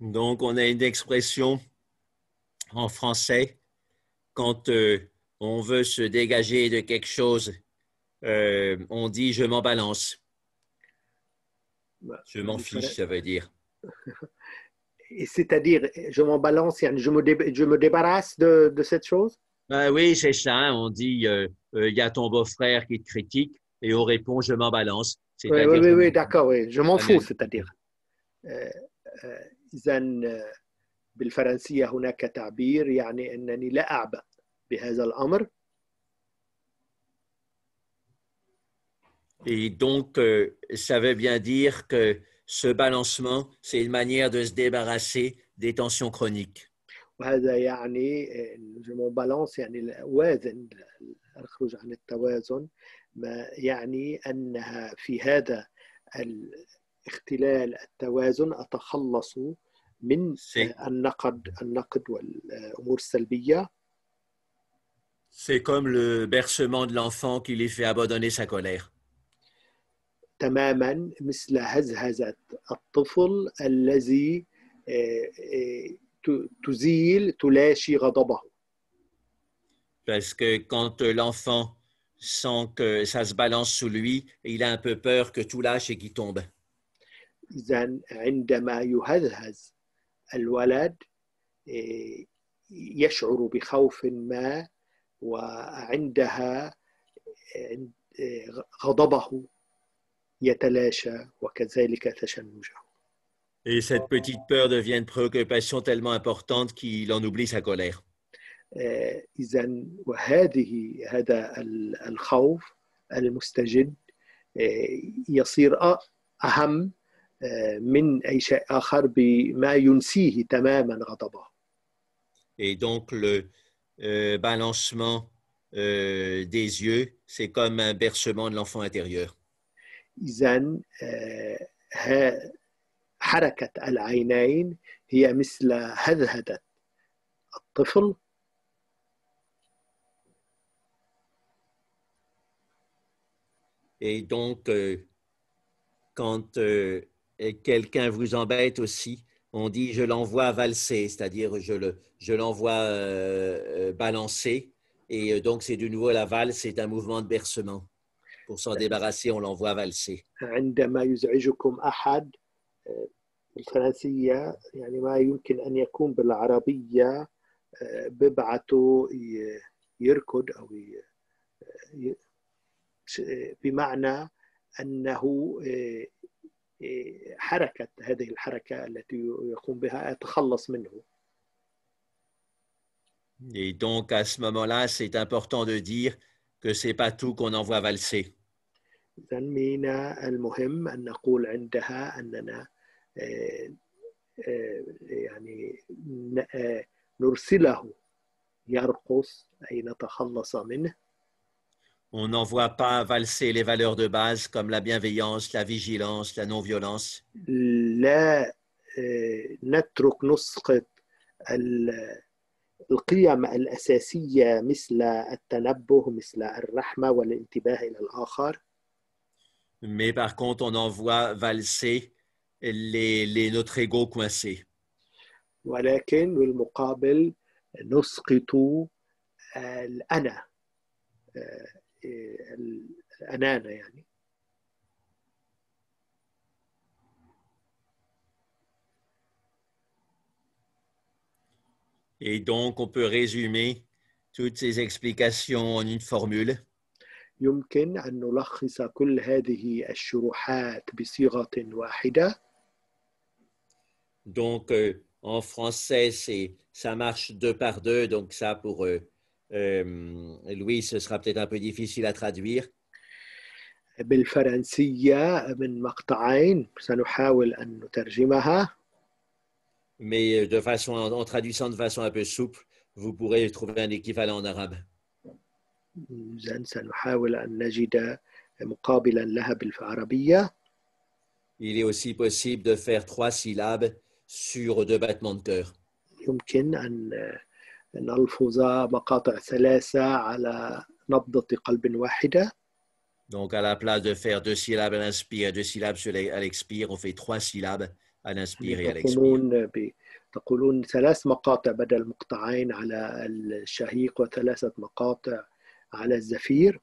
Donc, on a une expression en français quand euh, on veut se dégager de quelque chose, euh, on dit je m'en balance. Je m'en fiche, ça veut dire. Et C'est-à-dire, je m'en balance, je me, dé- je me débarrasse de, de cette chose? Ben oui, c'est ça. On dit euh, euh, il y a ton beau-frère qui te critique et on répond je m'en balance. Oui, oui, oui, d'accord, oui. je m'en fous, c'est-à-dire. آه، إذا آه، بالفرنسية هناك تعبير يعني أنني لا أعبأ بهذا الأمر Et donc, euh, ça veut bien dire que ce balancement, c'est une manière de se débarrasser des tensions chroniques. وهذا يعني يعني عن التوازن ما يعني في هذا الاختلال التوازن أتخلص من C'est- النقد النقد والأمور السلبية C'est comme le bercement de l'enfant qui lui fait abandonner sa colère. تماما مثل هزهزة الطفل الذي آه، آه، ت- تزيل تلاشي غضبه Parce que quand euh, l'enfant sent que ça se balance sous lui, il a un peu peur que tout lâche et qu'il tombe. إذا عندما يهزهز الولد آه، يشعر بخوف ما وعندها آه، غضبه يتلاشى وكذلك تشنجه Et cette petite peur devient une préoccupation tellement importante qu'il en oublie sa colère. إذا وهذه هذا ال- الخوف المستجد يصير أهم من أي شيء آخر بما ينسيه تماما غضبه Et donc, le euh, balancement euh, des yeux, c'est comme un bercement de l'enfant intérieur. إذا آه، حركة العينين هي مثل هدهدة الطفل Et donc, euh, quand euh, quelqu'un vous embête aussi, on dit je l'envoie valser, c'est-à-dire je le- je l'envoie euh, euh, balancer. Et euh, donc, c'est de nouveau la valse, c'est un mouvement de bercement. Pour s'en débarrasser, on l'envoie valser. عندما يزعجكم أحد آه، بالفرنسية يعني ما يمكن أن يكون بالعربية آه، ببعته ي- يركض أو ي- ي- ش- بمعنى أنه آه، آه، حركة هذه الحركة التي يقوم بها أتخلص منه Et donc, à ce moment-là, c'est important de dire que c'est pas tout qu'on envoie valser. المهم أن نقول عندها أننا آه، آه، يعني آه، نرسله يرقص أي نتخلص منه On n'envoie pas valser les valeurs de base comme la bienveillance, la vigilance, la non-violence. لا آه، نترك نسقط ال- القيم الأساسية مثل التنبه مثل الرحمة والانتباه إلى الآخر Mais par contre, on envoie valser les, les, notre ego coincé. ولكن بالمقابل نسقط الأنا آه، آه، الأنانة يعني Et donc, on peut résumer toutes ces explications en une formule. يمكن أن نلخص كل هذه الشروحات بصيغة واحدة Donc, euh, en français, c'est ça marche deux par deux. Donc, ça, pour euh, euh, Louis, ce sera peut-être un peu difficile à traduire. بالفرنسية من مقطعين سنحاول أن نترجمها Mais euh, de façon, en, en traduisant de façon un peu souple, vous pourrez trouver un équivalent en arabe. إذن سنحاول أن نجد مقابلا لها بالعربية Il est aussi possible de faire trois syllabes sur deux battements de cœur. يمكن أن نلفظ مقاطع ثلاثة على نبضة قلب واحدة Donc, à la place de faire deux syllabes à l'inspire et deux syllabes sur les- à l'expire, on fait trois syllabes à l'inspire et à l'expire. تقولون ب... تقولون ثلاث مقاطع بدل مقطعين على الشهيق وثلاثة مقاطع على الزفير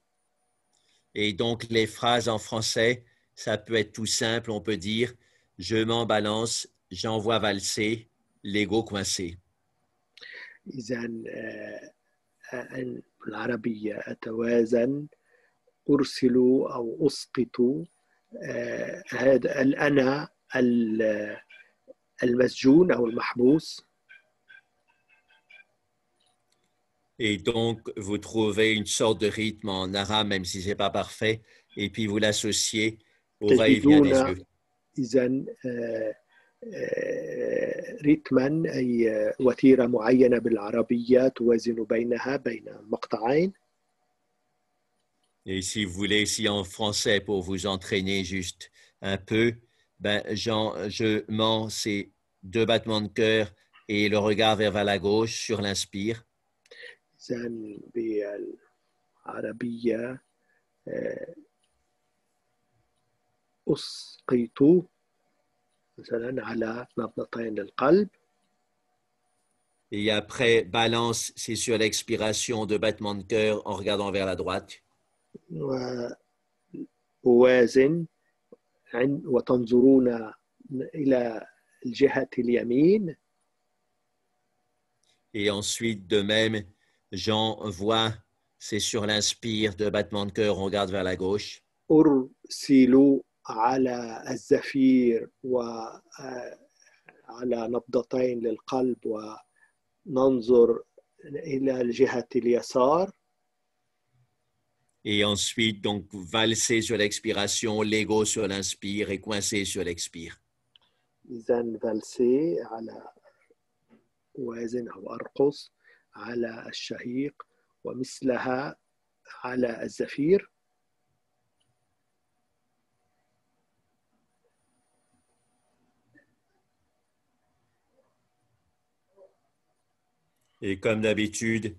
Et donc, les phrases en français, ça peut être tout simple. On peut dire Je m'en balance, j'envoie valser, l'ego coincé. إذا آه، آه، بالعربية أتوازن أرسل أو أسقط آه، هذا الأنا ال- المسجون أو المحبوس Et donc, vous trouvez une sorte de rythme en arabe, même si ce n'est pas parfait, et puis vous l'associez au va-et-vient des yeux. إذا آه، آه، رتما أي آه، وتيرة معينة بالعربية توازن بينها بين المقطعين Et si vous voulez, si en français, pour vous entraîner juste un peu, ben, Jean, je mens, c'est deux battements de cœur et le regard vers la gauche sur l'inspire. إذا بالعربية آه، أسقط مثلا على نبضتين للقلب Et après, balance, c'est sur l'expiration de battements de cœur en regardant vers la droite. وأوازن عن- وتنظرون إلى الجهة اليمين Et ensuite, de même, Jean voit, c'est sur l'inspire de battements de cœur, on regarde vers la gauche. أرسل على الزفير على نبضتين للقلب وننظر إلى الجهة اليسار Et ensuite, donc, valser sur l'expiration, l'ego sur l'inspire et coincer sur l'expire. فالسي على وازن أو أرقص على الشهيق ومثلها على الزفير Et comme d'habitude,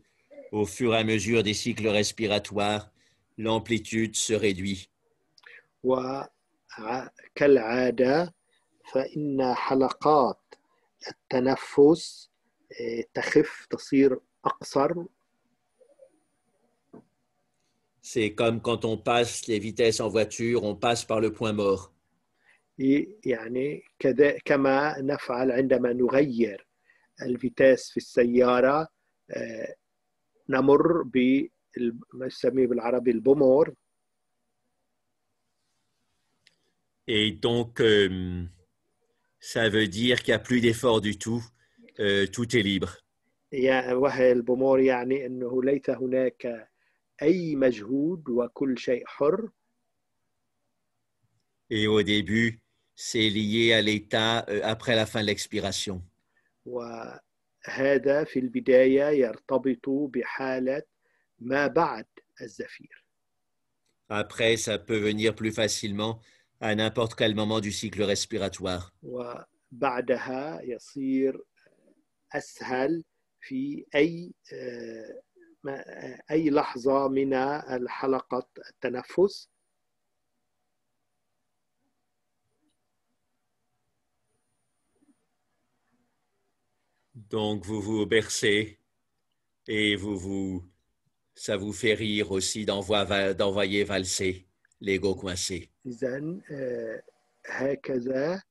au fur et à mesure des cycles respiratoires, l'amplitude se réduit. وكالعادة فإن حلقات التنفس آه، تخف تصير أقصر C'est comme quand on passe les vitesses en voiture, on passe par le point mort. يعني كذا كما نفعل عندما نغير الفيتاس في السيارة آه، نمر ب ما يسميه بالعربي البومور Et donc, euh, ça veut dire qu'il n'y a plus d'effort du tout, euh, tout est libre. يا- وهي البومور يعني أنه ليس هناك أي مجهود وكل شيء حر Et au début, c'est lié à l'état euh, après la fin de l'expiration. وهذا في البداية يرتبط بحالة ما بعد الزفير Après, ça peut venir plus facilement à n'importe quel moment du cycle respiratoire. وبعدها يصير أسهل في أي آه، ما- أي لحظة من الحلقة التنفس Donc, vous vous bercez et vous vous, ça vous fait rire aussi d'envoi- d'envoyer valser l'ego coincé. إذا آه، هكذا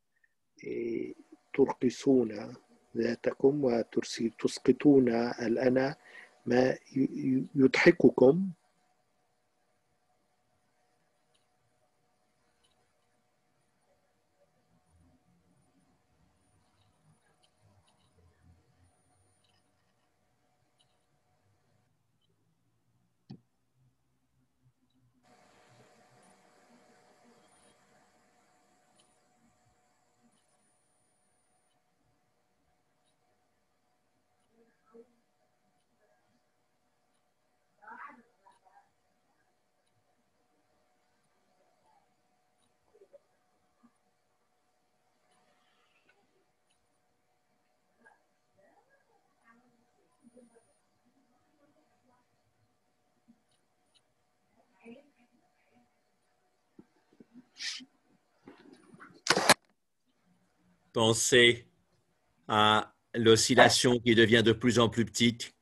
آه، ترقصون ذاتكم وتسقطون الأنا ما ي- ي- يضحككم Pensez à l'oscillation qui devient de plus en plus petite.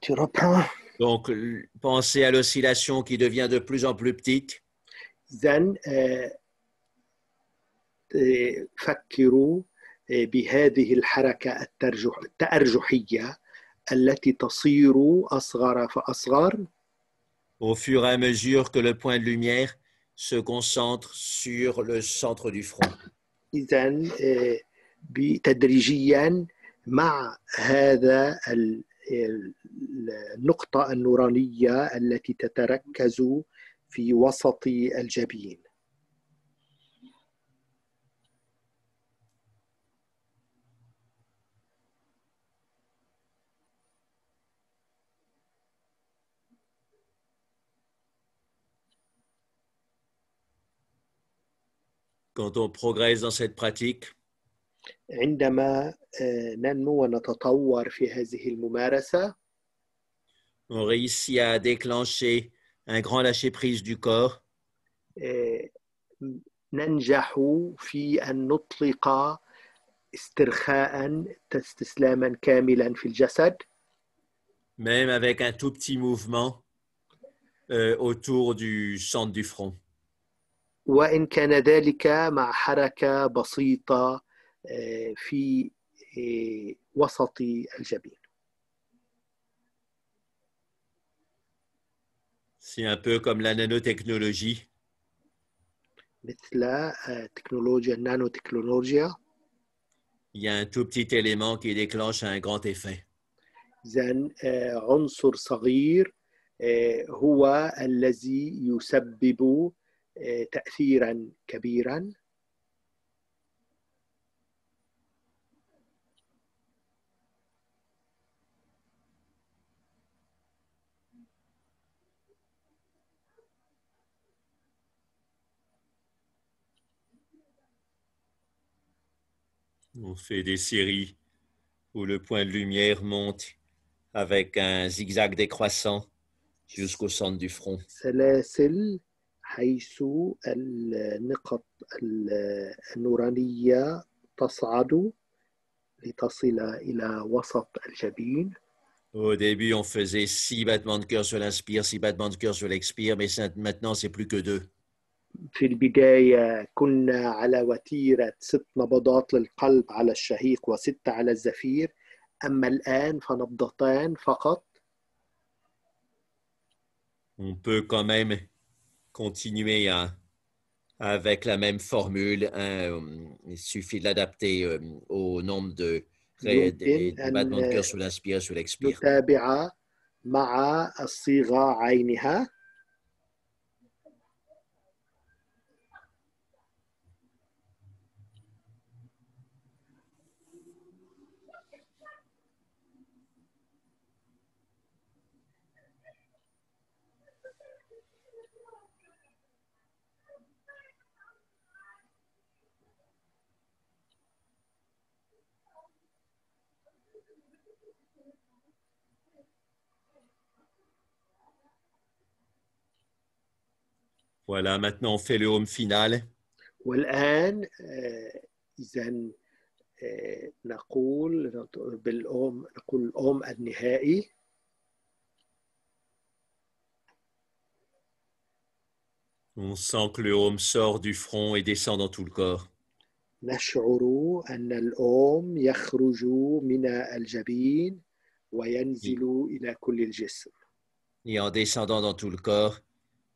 Tu reprends Donc, l- pensez à l'oscillation qui devient de plus en plus petite. إذا آه، آه، فكروا آه، بهذه الحركة الترجح التأرجحية التي تصير أصغر فأصغر au fur et à mesure que le point de lumière se concentre sur le centre du front. إذا آه، بتدريجيا مع هذا ال- ال- النقطة النورانية التي تتركز في وسط الجبين Quand on progresse dans cette pratique, عندما آه، ننمو ونتطور في هذه الممارسة on réussit à déclencher un grand lâcher-prise du corps آه، ننجح في أن نطلق استرخاء استسلاما كاملا في الجسد même avec un tout petit mouvement euh, autour du centre du front. وإن كان ذلك مع حركة بسيطة آه، في آه، وسط الجبين C'est un peu comme la nanotechnologie. مثل آه، تكنولوجيا Il y a un tout petit élément qui déclenche un grand effet. إذا عنصر صغير هو الذي يسبب آه، تأثيرا كبيرا On fait des séries où le point de lumière monte avec un zigzag décroissant jusqu'au centre du front. حيث النقط ال- النورانية تصعد لتصل إلى وسط الجبين Au début, on faisait six battements de cœur sur l'inspire, six battements de cœur sur l'expire, mais maintenant, c'est plus que deux. في البداية كنا على وتيرة ست نبضات للقلب على الشهيق وستة على الزفير أما الآن فنبضتان فقط On peut quand même continuer à- avec la même formule. hein, il suffit de l'adapter euh, au nombre de, battements de cœur sur l'inspire sur l'expire. Voilà, maintenant on fait le home final. والآن إذا نقول بالأم نقول الأم النهائي On sent que le home sort du front et descend dans tout le corps. نشعر أن الأم يخرج من الجبين وينزل إلى كل الجسم Et en descendant dans tout le corps,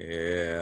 É...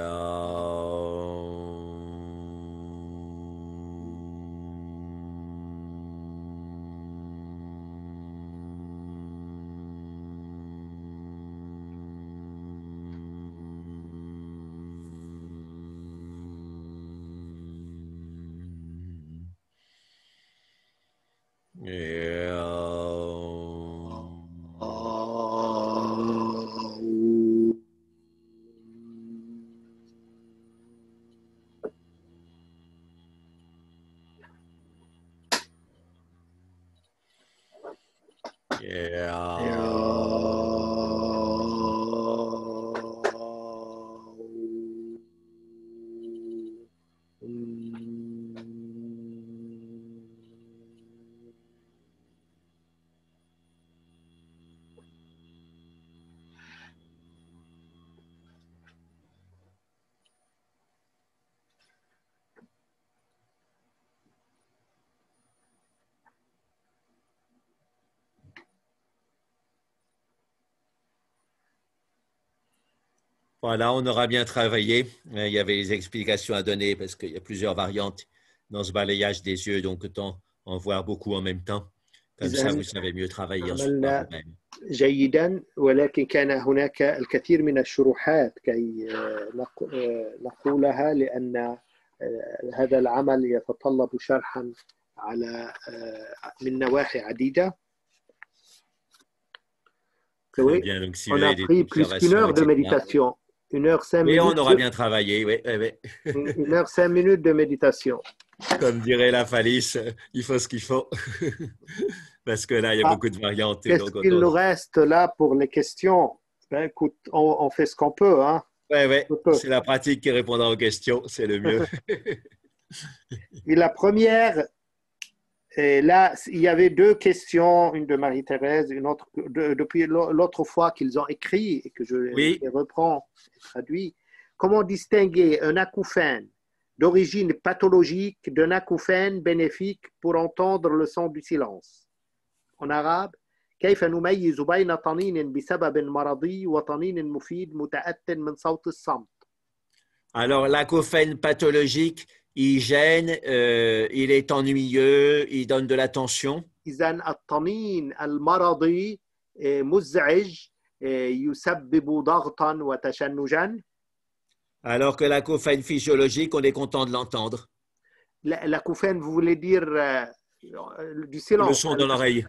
Voilà, on aura bien travaillé. Euh, Il y avait les explications à donner parce qu'il y a plusieurs variantes dans ce balayage des yeux, donc autant en voir beaucoup en même temps. Comme ça, إذن vous savez mieux travailler ensuite عملنا par vous-même. جيدا ولكن كان هناك الكثير من الشروحات كي آه، نق- آه، نقولها لأن آه، هذا العمل يتطلب شرحا على آه، من نواحي عديدة Très Oui, bien, donc si On vous a avez des pris plus qu'une observations, heure de etc. méditation. Une heure cinq Mais on minutes. aura bien travaillé, oui, oui, oui. Une heure cinq minutes de méditation. Comme dirait la Falice, il faut ce qu'il faut. Parce que là, il y a Ah. beaucoup de variantes. Qu'est-ce qu'il on- nous reste là pour les questions? Ben écoute, on, on fait ce qu'on peut. Hein. On peut. C'est la pratique qui répondra aux questions, c'est le mieux. Et la première, et là, il y avait deux questions, une de Marie-Thérèse, une autre de- depuis l'au- l'autre fois qu'ils ont écrit et que je Oui. les reprends et traduis. Comment distinguer un acouphène d'origine pathologique d'un acouphène bénéfique pour entendre le son du silence En arabe, كيف نميز بين طنين بسبب مرضي وطنين مفيد متأت من صوت الصمت Alors, l'acouphène pathologique, il gêne, euh, il est ennuyeux, il donne de la tension. إذا الطنين المرضي آه، مزعج آه، يسبب ضغطا وتشنجا Alors que l'acouphène physiologique, on est content de l'entendre. لا- l'acouphène vous voulez dire euh, du Le silence son dans l'oreille.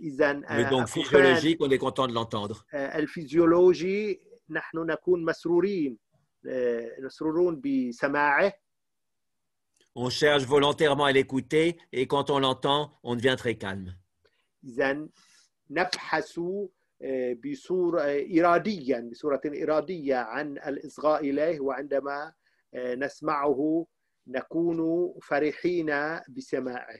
إذا Mais آه، donc, acouphène، physiologique, on est content de l'entendre. آه، الفيزيولوجي نحن نكون مسرورين آه، مسرورون بسماعه On cherche volontairement à l'écouter et quand on l'entend, on devient très calme. إذا نبحث آه، بصورة آه، إراديا بصورة إرادية عن الإصغاء إليه وعندما آه، نسمعه نكون فرحين بسماعه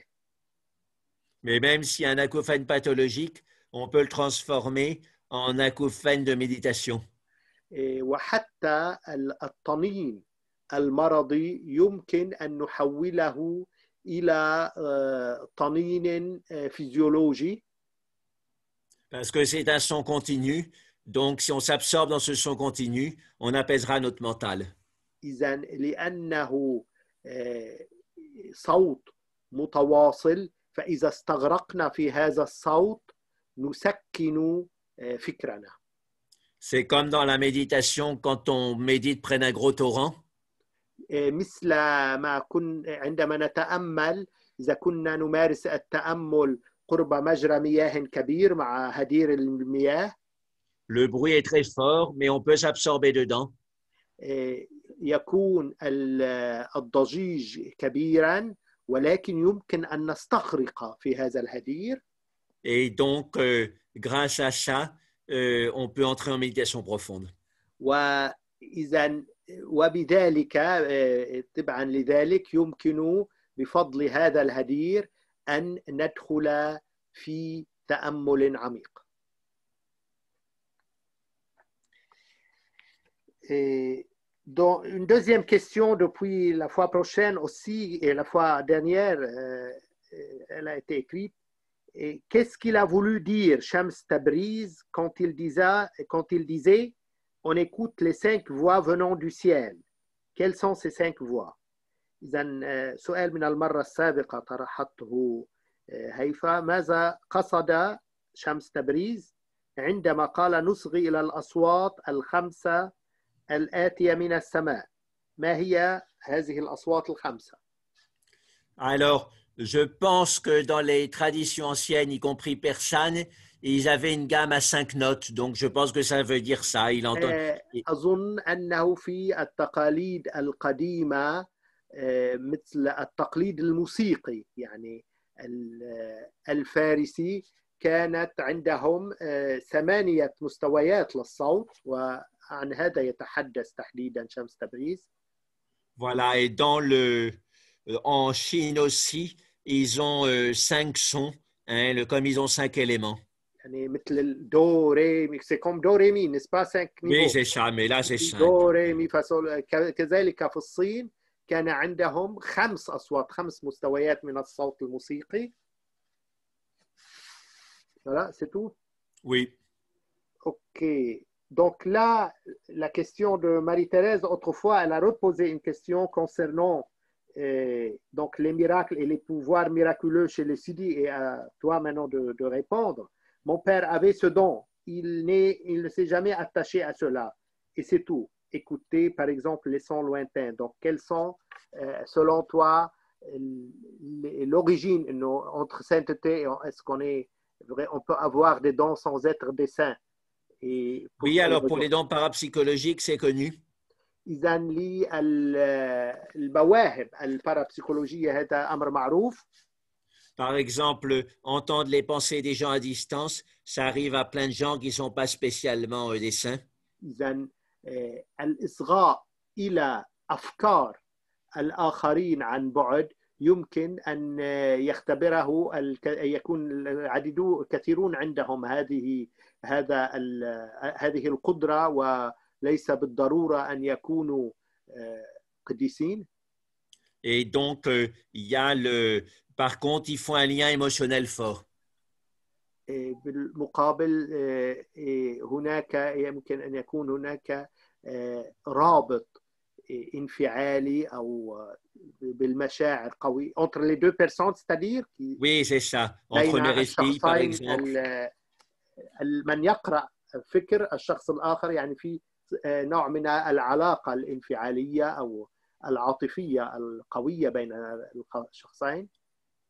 Mais même s'il y a un acouphène pathologique, on peut le transformer en acouphène de méditation. آه، وحتى ال- الطنين المرضي يمكن أن نحوله إلى آه، طنين آه، فيزيولوجي Parce que c'est un son continu. Donc, si on s'absorbe dans ce son continu, on apaisera notre mental. إذا لأنه آه، صوت متواصل فإذا استغرقنا في هذا الصوت نسكن آه، فكرنا C'est comme dans la méditation, quand on médite près d'un gros torrent, آه، مثل ما كن عندما نتأمل إذا كنا نمارس التأمل قرب مجرى مياه كبير مع هدير المياه le bruit est très fort, mais on peut s'absorber dedans. آه، يكون ال- الضجيج كبيرا ولكن يمكن أن نستغرق في هذا الهدير Et donc, euh, grâce à ça, euh, on peut entrer en méditation profonde. وإذا وبذلك آه، تبعا لذلك يمكن بفضل هذا الهدير أن ندخل في تأمل عميق. Et dans une deuxième question depuis la fois prochaine aussi et la fois dernière, euh, euh, elle a été écrite. Et Qu'est-ce qu'il a voulu dire Shams Tabriz quand il disait, quand il disait on écoute les cinq voix venant du ciel Quelles sont ces cinq voix إذا آه، سؤال من المرة السابقة طرحته آه، هيفا ماذا قصد شمس تبريز عندما قال نصغي إلى الأصوات الخمسة الآتية من السماء ما هي هذه الأصوات الخمسة Alors, je pense que dans les traditions anciennes, y compris persanes, ils avaient une gamme à cinq notes. Donc, je pense que ça veut dire ça. Il entend. آه، أظن أنه في التقاليد القديمة آه، مثل التقليد الموسيقي يعني ال- آه، الفارسي كانت عندهم آه، ثمانية مستويات للصوت وعن هذا يتحدث تحديدا شمس تبريز Voilà. Et dans le, euh, en Chine aussi, ils ont euh, cinq sons, hein, le- comme ils ont cinq éléments. يعني مثل الدو ري مي سي كوم دو ري مي نسبا 5 Oui, c'est ça, mais là, c'est cinq. دو ري مي فا سول ك- كذلك في الصين كان عندهم خمس أصوات خمس مستويات من الصوت الموسيقي Voilà, c'est tout. Oui. OK. Donc là, la question de Marie-Thérèse, autrefois, elle a reposé une question concernant euh, donc les miracles et les pouvoirs miraculeux chez les Sidi et à toi maintenant de, de répondre. Mon père avait ce don. Il, n'est- il ne s'est jamais attaché à cela. Et c'est tout. Écouter, par exemple, les sons lointains. Donc, quels sont, euh, selon toi, l- l'origine non, entre sainteté et est-ce qu'on est vrai, on peut avoir des dons sans être des saints et Oui, alors pour les dons parapsychologiques, c'est connu. إذا لي ال- المواهب البارابسيكولوجية هذا أمر معروف Par exemple, entendre les pensées des gens à distance, ça arrive à plein de gens qui ne sont pas spécialement euh, des saints. إذا الإصغاء إلى أفكار الآخرين عن بعد يمكن أن آه، يختبره الك- يكون العديد كثيرون عندهم هذه هذا ال- هذه القدرة وليس بالضرورة أن يكونوا آه، قديسين Et donc, euh, il y a le. Par contre, ils font un lien émotionnel fort. آه، بالمقابل آه، آه، هناك يمكن أن يكون هناك رابط انفعالي آه، بالمشاعر قوي entre les deux personnes c'est-à-dire Oui, c'est ça. Entre et fille, par exemple. من يقرأ فكر الشخص الآخر يعني في نوع من العلاقة الانفعالية أو العاطفية القوية بين الشخصين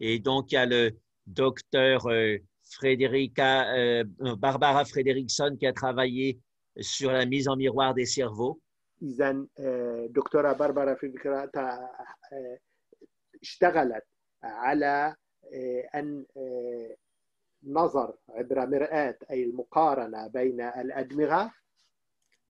Et donc, il y a le docteur euh, Frédérica, euh, Barbara Frederickson qui a travaillé sur la mise en miroir des cerveaux. إذا آه، دكتورة باربرا فكرة تع- آه، اشتغلت على آه، أن آه، نظر عبر مرآة أي المقارنة بين الأدمغة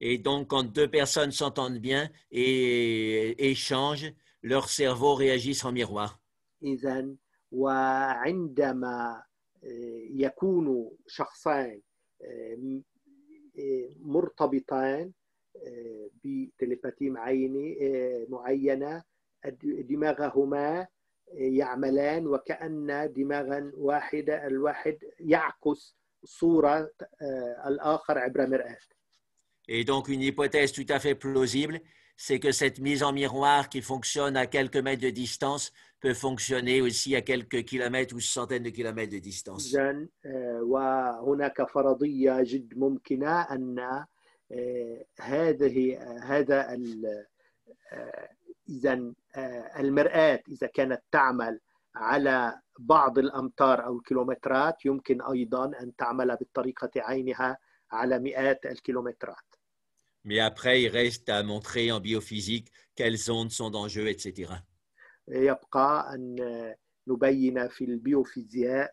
Et donc, quand deux personnes s'entendent bien et échangent, leurs cerveaux réagissent en miroir. إذا وعندما آه، يكون شخصين آه، آه، مرتبطان بتليباتي معينة الد- دماغهما يعملان وكأن دماغا واحدة الواحد يعكس صورة الآخر عبر مرآة. Et donc, une hypothèse tout à fait plausible, c'est que cette mise en miroir qui fonctionne à quelques mètres de distance peut fonctionner aussi à quelques kilomètres ou centaines de kilomètres de distance. إذا آه، وهناك فرضية جد ممكنة أن آه، هذه آه، هذا ال- آه، إذا آه، المرآة إذا كانت تعمل على بعض الأمتار أو الكيلومترات يمكن أيضا أن تعمل بالطريقة عينها على مئات الكيلومترات Mais après, il reste à montrer en biophysique quelles ondes sont en jeu, etc. يبقى أن نبين في البيوفيزياء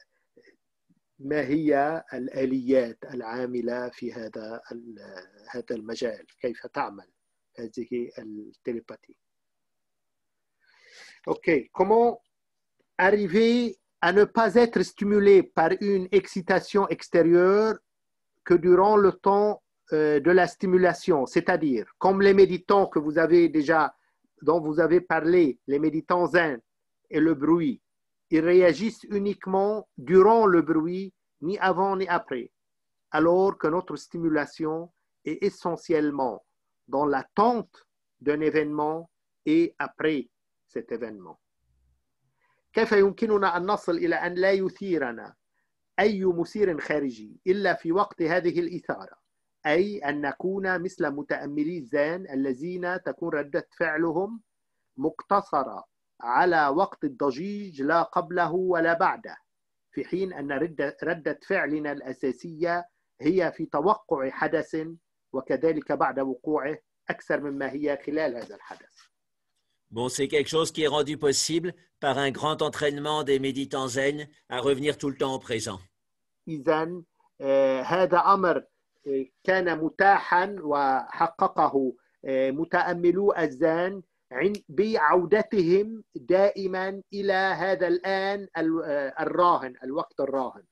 ما هي الآليات العاملة في هذا ال- هذا المجال كيف تعمل هذه التليباثي Ok, comment arriver à ne pas être stimulé par une excitation extérieure que durant le temps euh, de la stimulation, c'est-à-dire comme les méditants que vous avez déjà, dont vous avez parlé, les méditants zen et le bruit, ils réagissent uniquement durant le bruit, ni avant ni après, alors que notre stimulation est essentiellement dans l'attente d'un événement et après cet événement. كيف يمكننا أن نصل إلى أن لا يثيرنا أي مثير خارجي إلا في وقت هذه الإثارة أي أن نكون مثل متأملي الزان الذين تكون ردة فعلهم مقتصرة على وقت الضجيج لا قبله ولا بعده في حين أن ردة, فعلنا الأساسية هي في توقع حدث وكذلك بعد وقوعه أكثر مما هي خلال هذا الحدث Bon, c'est quelque chose qui est rendu possible par un grand entraînement des méditants zen à revenir tout le temps au présent. إذا آه، هذا أمر كان متاحا وحققه آه، متأملو الزان بعودتهم دائما إلى هذا الآن ال- آه، الراهن الوقت الراهن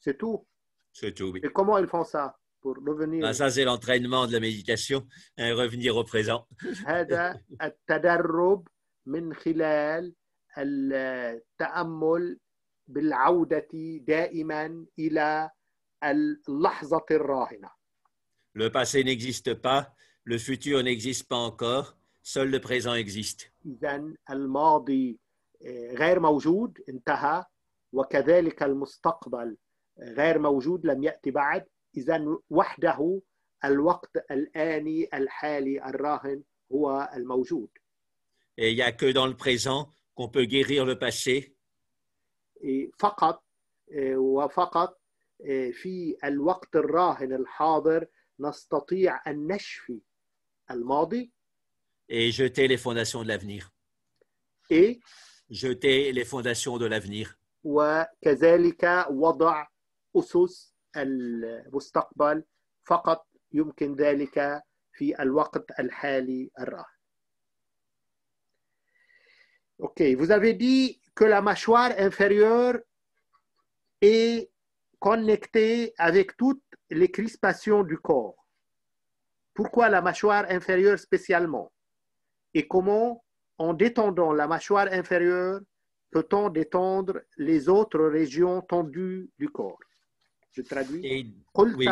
C'est tout. C'est tout, oui. Et comment ils font ça pour revenir Ah, ça, c'est l'entraînement de la méditation, hein, revenir au présent. هذا التدرب من خلال التأمل بالعودة دائما إلى Le passé n'existe pas, le futur n'existe pas encore, seul le présent existe. إذا الماضي آه، غير موجود انتهى وكذلك المستقبل آه، غير موجود لم يأتي بعد إذا وحده الوقت الآني الحالي الراهن هو الموجود Et il n'y a que dans le présent qu'on peut guérir le passé إيه، فقط إيه، وفقط إيه، في الوقت الراهن الحاضر نستطيع أن نشفي الماضي et jeter les fondations de l'avenir. إيه Jeter les fondations de l'avenir. وكذلك وضع أسس المستقبل فقط يمكن ذلك في الوقت الحالي الراهن. Ok, vous avez dit que la mâchoire inférieure est connectée avec toutes les crispations du corps. Pourquoi la mâchoire inférieure spécialement Et comment, en détendant la mâchoire inférieure, peut-on détendre les autres régions tendues du corps Je traduis. Et, قلت oui.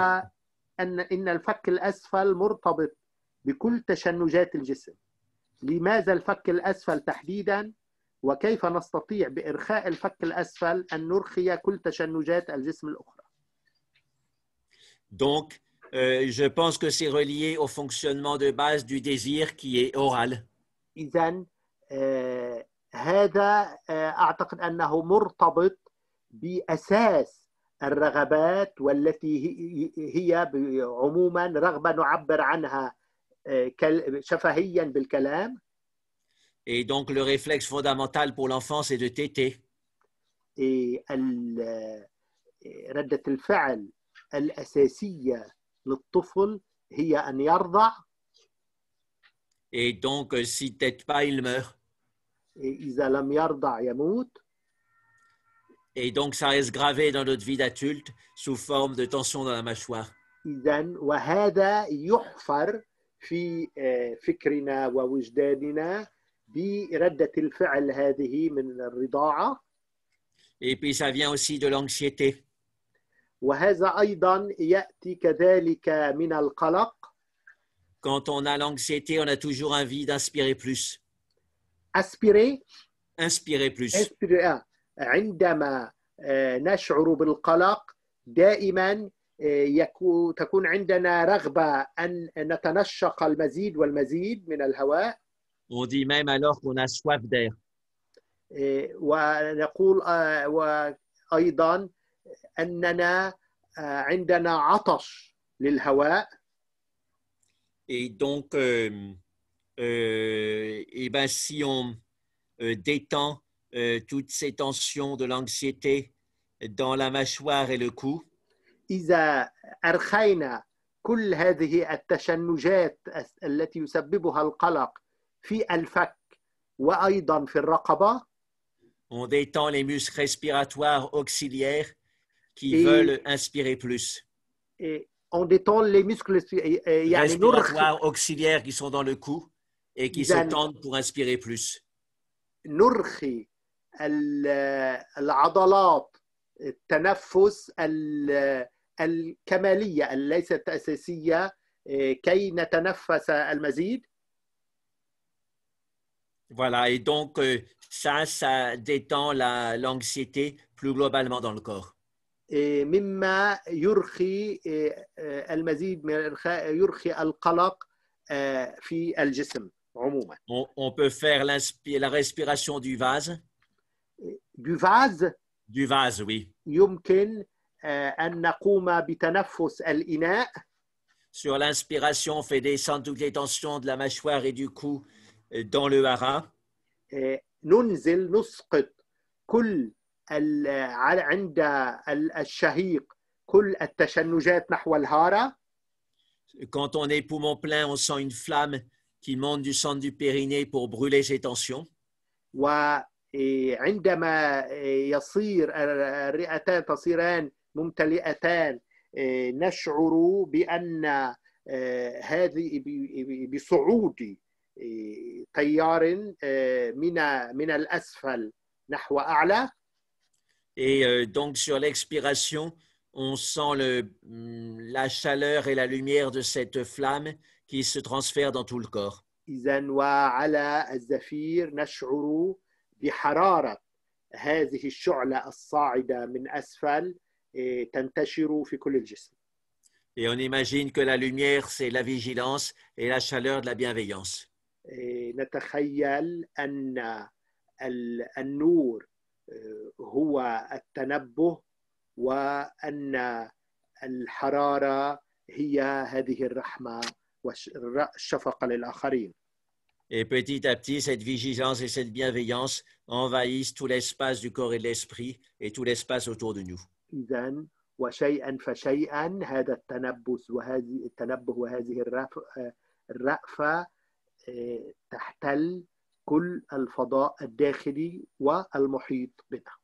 أن إن الفك الأسفل مرتبط بكل تشنجات الجسم. لماذا الفك الأسفل تحديدا؟ وكيف نستطيع بإرخاء الفك الأسفل أن نرخي كل تشنجات الجسم الأخرى؟ Donc, euh, je pense que c'est relié au fonctionnement de base du désir qui est oral. إذا آه هذا آه أعتقد أنه مرتبط بأساس الرغبات والتي هي- عموما رغبة نعبر عنها آه شفهيا بالكلام Et donc, le réflexe fondamental pour l'enfant, c'est de téter. إيه، ال- إيه، ردة الفعل الأساسية للطفل هي أن يرضع Et donc, euh, s'il ne tète pas, il meurt. إيه، إذا لم يرضع يموت Et donc, ça reste gravé dans notre vie d'adulte sous forme de tension dans la mâchoire. إذا وهذا يحفر في آه، فكرنا ووجداننا بردة الفعل هذه من الرضاعة Et puis, ça vient aussi de l'anxiété. وهذا أيضا يأتي كذلك من القلق Quand on a l'anxiété, on a toujours envie d'inspirer plus. أسبري Inspirer plus. آه، عندما آه، نشعر بالقلق دائما آه، تكون عندنا رغبة أن نتنشق المزيد والمزيد من الهواء On dit même alors qu'on a soif d'air. آه، ونقول آه، وأيضا أننا آه، عندنا عطش للهواء Et donc, euh, euh, eh ben, si on euh, détend euh, toutes ces tensions de l'anxiété dans la mâchoire et le cou, إذا أرخينا كل هذه التشنجات التي يسببها القلق في الفك وأيضا في الرقبة on détend les muscles respiratoires auxiliaires qui Et- veulent inspirer plus. إيه، on détend les muscles إيه، إيه، يعني نرخي respiratoires auxiliaires qui sont dans le cou et qui se Isaac. tendent pour inspirer plus. نرخي ال- العضلات التنفس ال- الكمالية ليست أساسية إيه، كي نتنفس المزيد Voilà, et donc euh, ça, ça détend la- l'anxiété plus globalement dans le corps. إيه، مما يرخي إيه، آه، المزيد من الإرخاء يرخي القلق آه، في الجسم عموما On, on peut faire l'inspi- la respiration du vase, du vase du vase, oui. يمكن آه، أن نقوم بتنفس الإناء Sur l'inspiration, on fait descendre toutes les tensions de la mâchoire et du cou euh, dans le hara. آه، ننزل نسقط كل ال- ع- عند ال- الشهيق كل التشنجات نحو الهارة Quand on est poumon plein, on sent une flamme qui monte du centre du périnée pour brûler ces tensions. وعندما يصير الرئتان تصيران ممتلئتان آه، نشعر بأن آه، هذه ب- بصعود آه، تيار آه، من من الأسفل نحو أعلى Et euh, donc, sur l'expiration, on sent le- hum, la chaleur et la lumière de cette flamme qui se transfère dans tout le corps. إذا وعلى الزفير نشعر بحرارة هذه الشعلة الصاعدة من أسفل إيه، تنتشر في كل الجسم Et on imagine que la lumière, c'est la vigilance et la chaleur de la bienveillance. إيه، نتخيل أن ال- النور إيه، هو التنبه وأن الحرارة هي هذه الرحمة والشفقة للآخرين Et petit à petit, cette vigilance et cette bienveillance envahissent tout l'espace du corps et de l'esprit et tout l'espace autour de nous. إذا وشيئا فشيئا هذا التنبس وهذه التنبه وهذه الرف- الرأفة آه، تحتل كل الفضاء الداخلي والمحيط بنا.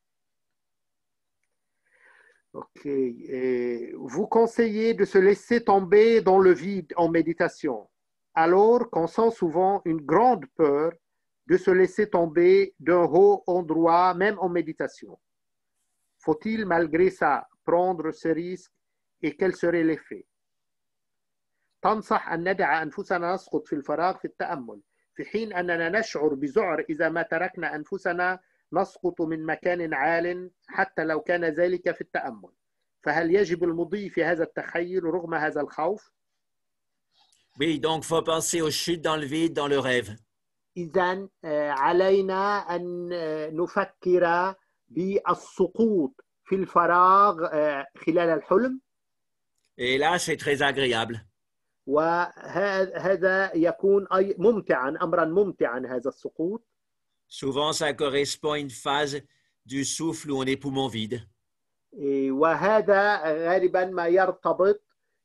Ok. Euh, vous conseillez de se laisser tomber dans le vide en méditation, alors qu'on sent souvent une grande peur de se laisser tomber d'un haut endroit, même en méditation. Faut-il malgré ça prendre ce risque et quel serait l'effet تنصح أن ندع أنفسنا نسقط في الفراغ في التأمل في حين أننا نشعر بذعر إذا ما تركنا أنفسنا نسقط من مكان عال حتى لو كان ذلك في التأمل فهل يجب المضي في هذا التخيل رغم هذا الخوف؟ Oui, donc faut penser aux chutes dans le vide, dans le rêve. إذا آه، علينا أن آه، نفكر بالسقوط في الفراغ آه، خلال الحلم Et là, c'est très agréable. وهذا يكون أي ممتعا أمرا ممتعا هذا السقوط Souvent, ça correspond à une phase du souffle où on est poumon vide. وهذا غالبا ما يرتبط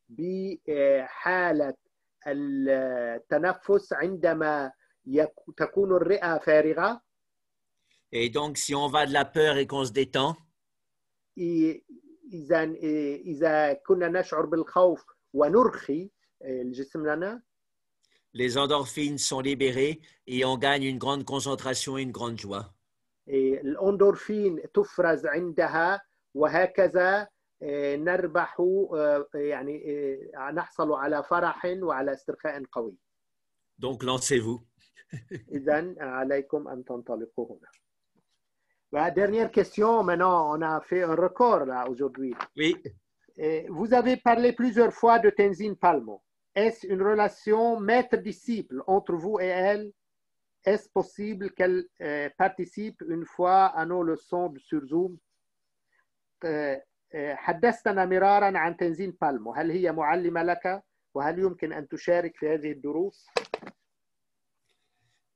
بحالة التنفس عندما تكون الرئة فارغة Et donc, si on va de la peur et qu'on se détend, إذا إذا كنا نشعر بالخوف ونرخي الجسم لنا les endorphines sont libérées et on gagne une grande concentration et une grande joie. إيه، الأندورفين تفرز عندها وهكذا إيه، نربح آه، يعني إيه، نحصل على فرح وعلى استرخاء قوي Donc, lancez-vous. إذا عليكم أن تنطلقوا هنا. La dernière question, maintenant on a fait un record là aujourd'hui. Oui, Et Vous avez parlé plusieurs fois de Tenzin Palmo. Est-ce une relation maître-disciple entre vous et elle Est-ce possible qu'elle euh, participe une fois à nos leçons sur Zoom euh, euh, حدثتنا مرارا عن تنزين بالمو هل هي معلمة لك وهل يمكن أن تشارك في هذه الدروس؟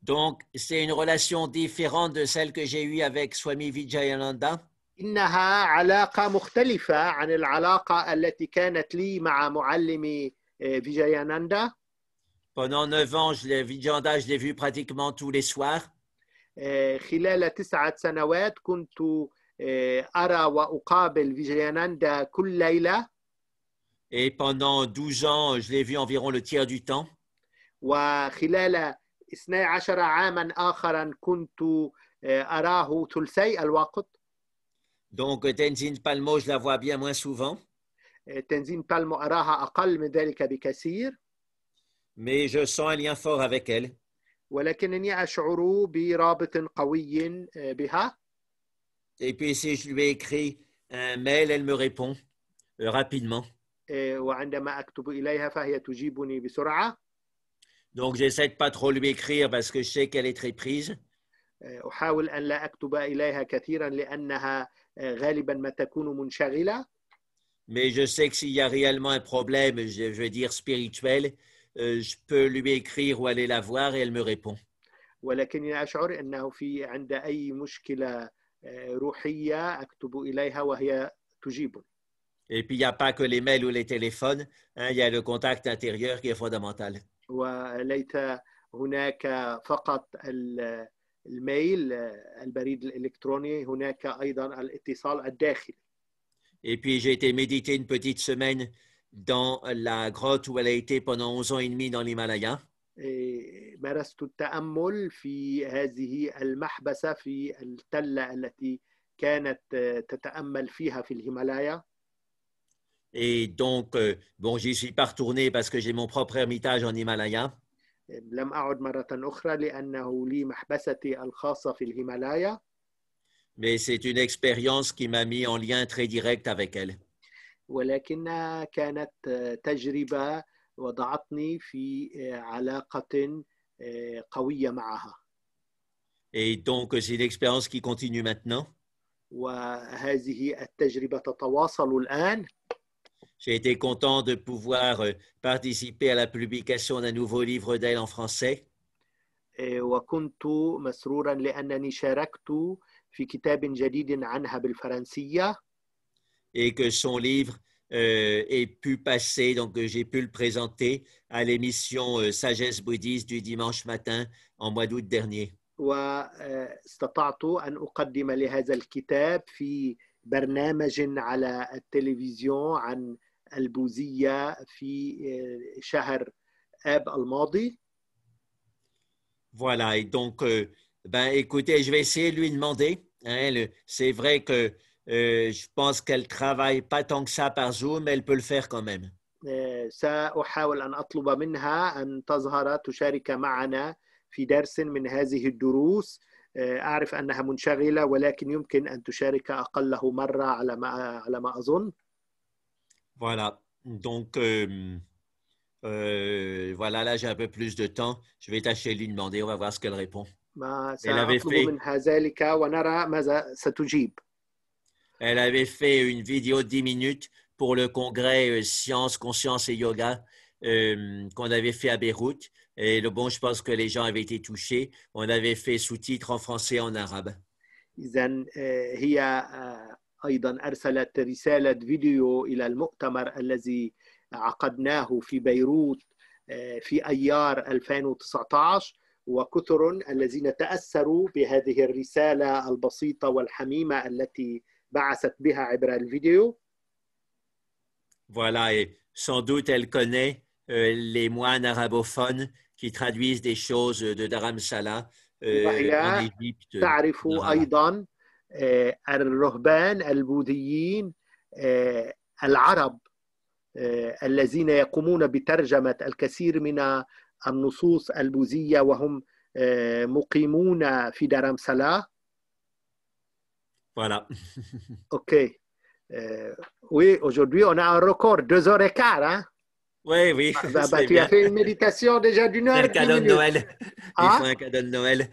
donc c'est une relation différente de celle que j'ai eue avec Swami Vijayananda. إنها علاقة مختلفة عن العلاقة التي كانت لي مع معلمي آه، فيجياناندا Pendant neuf ans, je l'ai, Vijayananda, je l'ai vu pratiquement tous les soirs. آه، خلال تسعة سنوات كنت آه، أرى وأقابل فيجياناندا كل ليلة Et pendant 12 ans, je l'ai vu environ le tiers du temps. وخلال 12 عاما آخرا كنت آه، أراه ثلثي الوقت Donc, Tenzin Palmo, je la vois bien moins souvent. آه، تنزين بالمو أراها أقل من ذلك بكثير Mais je sens un lien fort avec elle. ولكنني أشعر برابط قوي آه، بها Et puis, si je lui ai écrit un mail, elle me répond euh, rapidement. آه، وعندما أكتب إليها فهي تجيبني بسرعة Donc, j'essaie de pas trop lui écrire parce que je sais qu'elle est très prise. آه، أحاول أن لا أكتب إليها كثيرا لأنها آه، غالبا ما تكون منشغلة Mais je sais que s'il y a réellement un problème, je, je veux dire spirituel, euh, je peux lui écrire ou aller la voir et elle me répond. ولكني أشعر أنه في عند أي مشكلة آه، روحية أكتب إليها وهي تجيبني Et puis, il n'y a pas que les mails ou les téléphones, hein, il y a le contact intérieur qui est fondamental. وليت هناك فقط ال- الميل آه، البريد الإلكتروني هناك أيضا الاتصال الداخلي Et puis, j'ai été méditer une petite semaine dans la grotte où elle a été pendant 11 ans et demi dans l'Himalaya. إيه، مارست التأمل في هذه المحبسة في التلة التي كانت آه، تتأمل فيها في الهيمالايا Et donc, euh, bon, j'y suis pas retourné parce que j'ai mon propre ermitage en Himalaya. لم أعد مرة أخرى لأنه لي محبستي الخاصة في الهيمالايا mais c'est une expérience qui m'a mis en lien très direct avec elle. ولكنها كانت تجربة وضعتني في علاقة قوية معها Et donc, c'est une expérience qui continue maintenant. وهذه التجربة تتواصل الآن J'ai été content de pouvoir euh, participer à la publication d'un nouveau livre d'elle en français. وكنت مسرورا لأنني شاركت في كتاب جديد عنها بالفرنسية et que son livre euh, ait pu passer, donc que j'ai pu le présenter à l'émission euh, Sagesse bouddhiste du dimanche matin en mois d'août dernier. واستطعت أن أقدم لهذا الكتاب في برنامج على التلفزيون عن البوذية في شهر آب الماضي Voilà, et donc, euh, ben, écoutez, je vais essayer de lui demander. hein, le- c'est vrai que euh, je pense qu'elle travaille pas tant que ça par Zoom, mais elle peut le faire quand même. آه، سأحاول أن أطلب منها أن تظهر تشارك معنا في درس من هذه الدروس آه، أعرف أنها منشغلة ولكن يمكن أن تشارك أقله مرة على ما على ما أظن Voilà, donc, euh, euh, voilà, là j'ai un peu plus de temps. Je vais tâcher de lui demander, on va voir ce qu'elle répond. ما Elle avait سأطلب fait- منها ذلك ونرى ماذا ستجيب Elle avait fait une vidéo de 10 minutes pour le congrès euh, Science, Conscience et Yoga euh, qu'on avait fait à Beyrouth. Et le bon, je pense que les gens avaient été touchés. On avait fait sous-titres en français et en arabe. إذا آه، هي آه، أيضا أرسلت رسالة فيديو إلى المؤتمر الذي عقدناه في بيروت آه، في أيار 2019 وكثر الذين تأثروا بهذه الرسالة البسيطة والحميمة التي بعثت بها عبر الفيديو Voilà, et sans doute elle connaît euh, les moines arabophones qui traduisent des choses de Dharamsala euh, وهي en Égypte. تعرف. أيضا آه، الرهبان البوذيين آه، العرب آه، الذين يقومون بترجمة الكثير من النصوص البوذية وهم آه، مقيمون في درمسلا Voilà. OK. Euh, oui, aujourd'hui, on a un record, deux heures et quart. Hein? Oui, oui. Bah, bah, c'est tu as bien. fait une méditation déjà d'une C'est heure un et dix cadeau de minutes. Noël. Il Hein? faut un cadeau de Noël.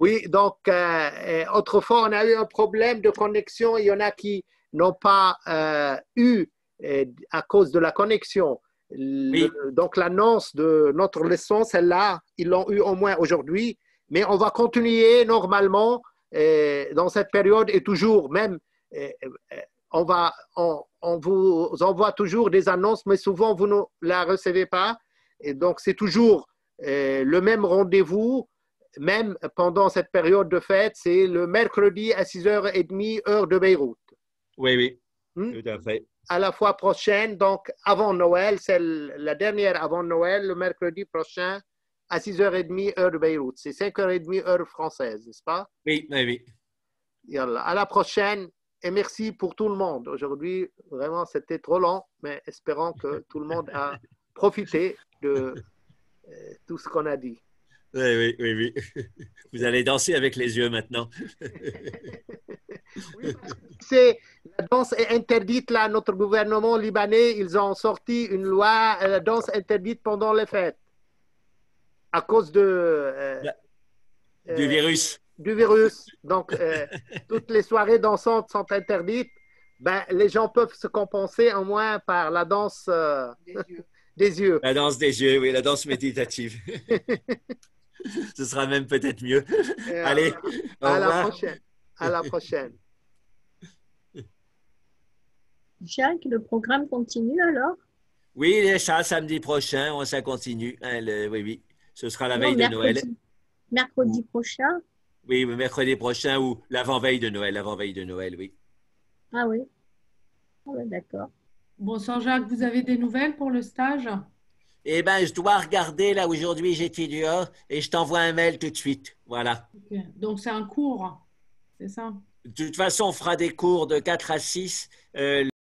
Oui, donc euh, euh, autrefois, on a eu un problème de connexion. Il y en a qui n'ont pas euh, eu, euh, à cause de la connexion. Le- donc l'annonce de notre leçon, celle-là, ils l'ont eu au moins aujourd'hui. Mais on va continuer normalement euh, dans cette période et toujours, même, euh, euh, on, va, on, on vous envoie toujours des annonces, mais souvent vous ne la recevez pas. Et donc c'est toujours le même rendez-vous même pendant cette période de fête, c'est le mercredi à 6h30 heure de Beyrouth. Oui, oui. Hmm? Tout à fait. À la fois prochaine, donc avant Noël, c'est la dernière avant Noël, le mercredi prochain à 6h30 heure de Beyrouth. C'est 5h30 heure française, n'est-ce pas? Oui, oui, oui. À la prochaine et merci pour tout le monde. Aujourd'hui, vraiment, c'était trop long, mais espérons que tout le monde a profité de euh, tout ce qu'on a dit. Oui, oui, oui, oui. Vous allez danser avec les yeux maintenant. Oui, parce que c'est la danse est interdite là. Notre gouvernement libanais, ils ont sorti une loi, euh, la danse interdite pendant les fêtes à cause de euh, La- Du euh, virus. du virus. Donc euh, toutes les soirées dansantes sont interdites. Ben, les gens peuvent se compenser au moins par la danse euh, des yeux. La danse des yeux, oui, la danse méditative. Ce sera même peut-être mieux. Euh, Allez, au à la revoir. prochaine. À la prochaine. Jacques, le programme continue alors? Oui, les chats, samedi prochain, on, ça continue. Hein, le- oui, oui. Ce sera la Non, veille de mercredi- Noël. Mercredi prochain? Oui, mercredi prochain ou l'avant-veille de Noël. L'avant-veille de Noël, oui. Ah oui. Ah d'accord. Bonsoir Jacques, vous avez des nouvelles pour le stage? Eh bien, je dois regarder là aujourd'hui, j'étais dehors et je t'envoie un mail tout de suite. Voilà. Donc c'est un cours, c'est ça De toute façon, on fera des cours de 4 à 6. euh,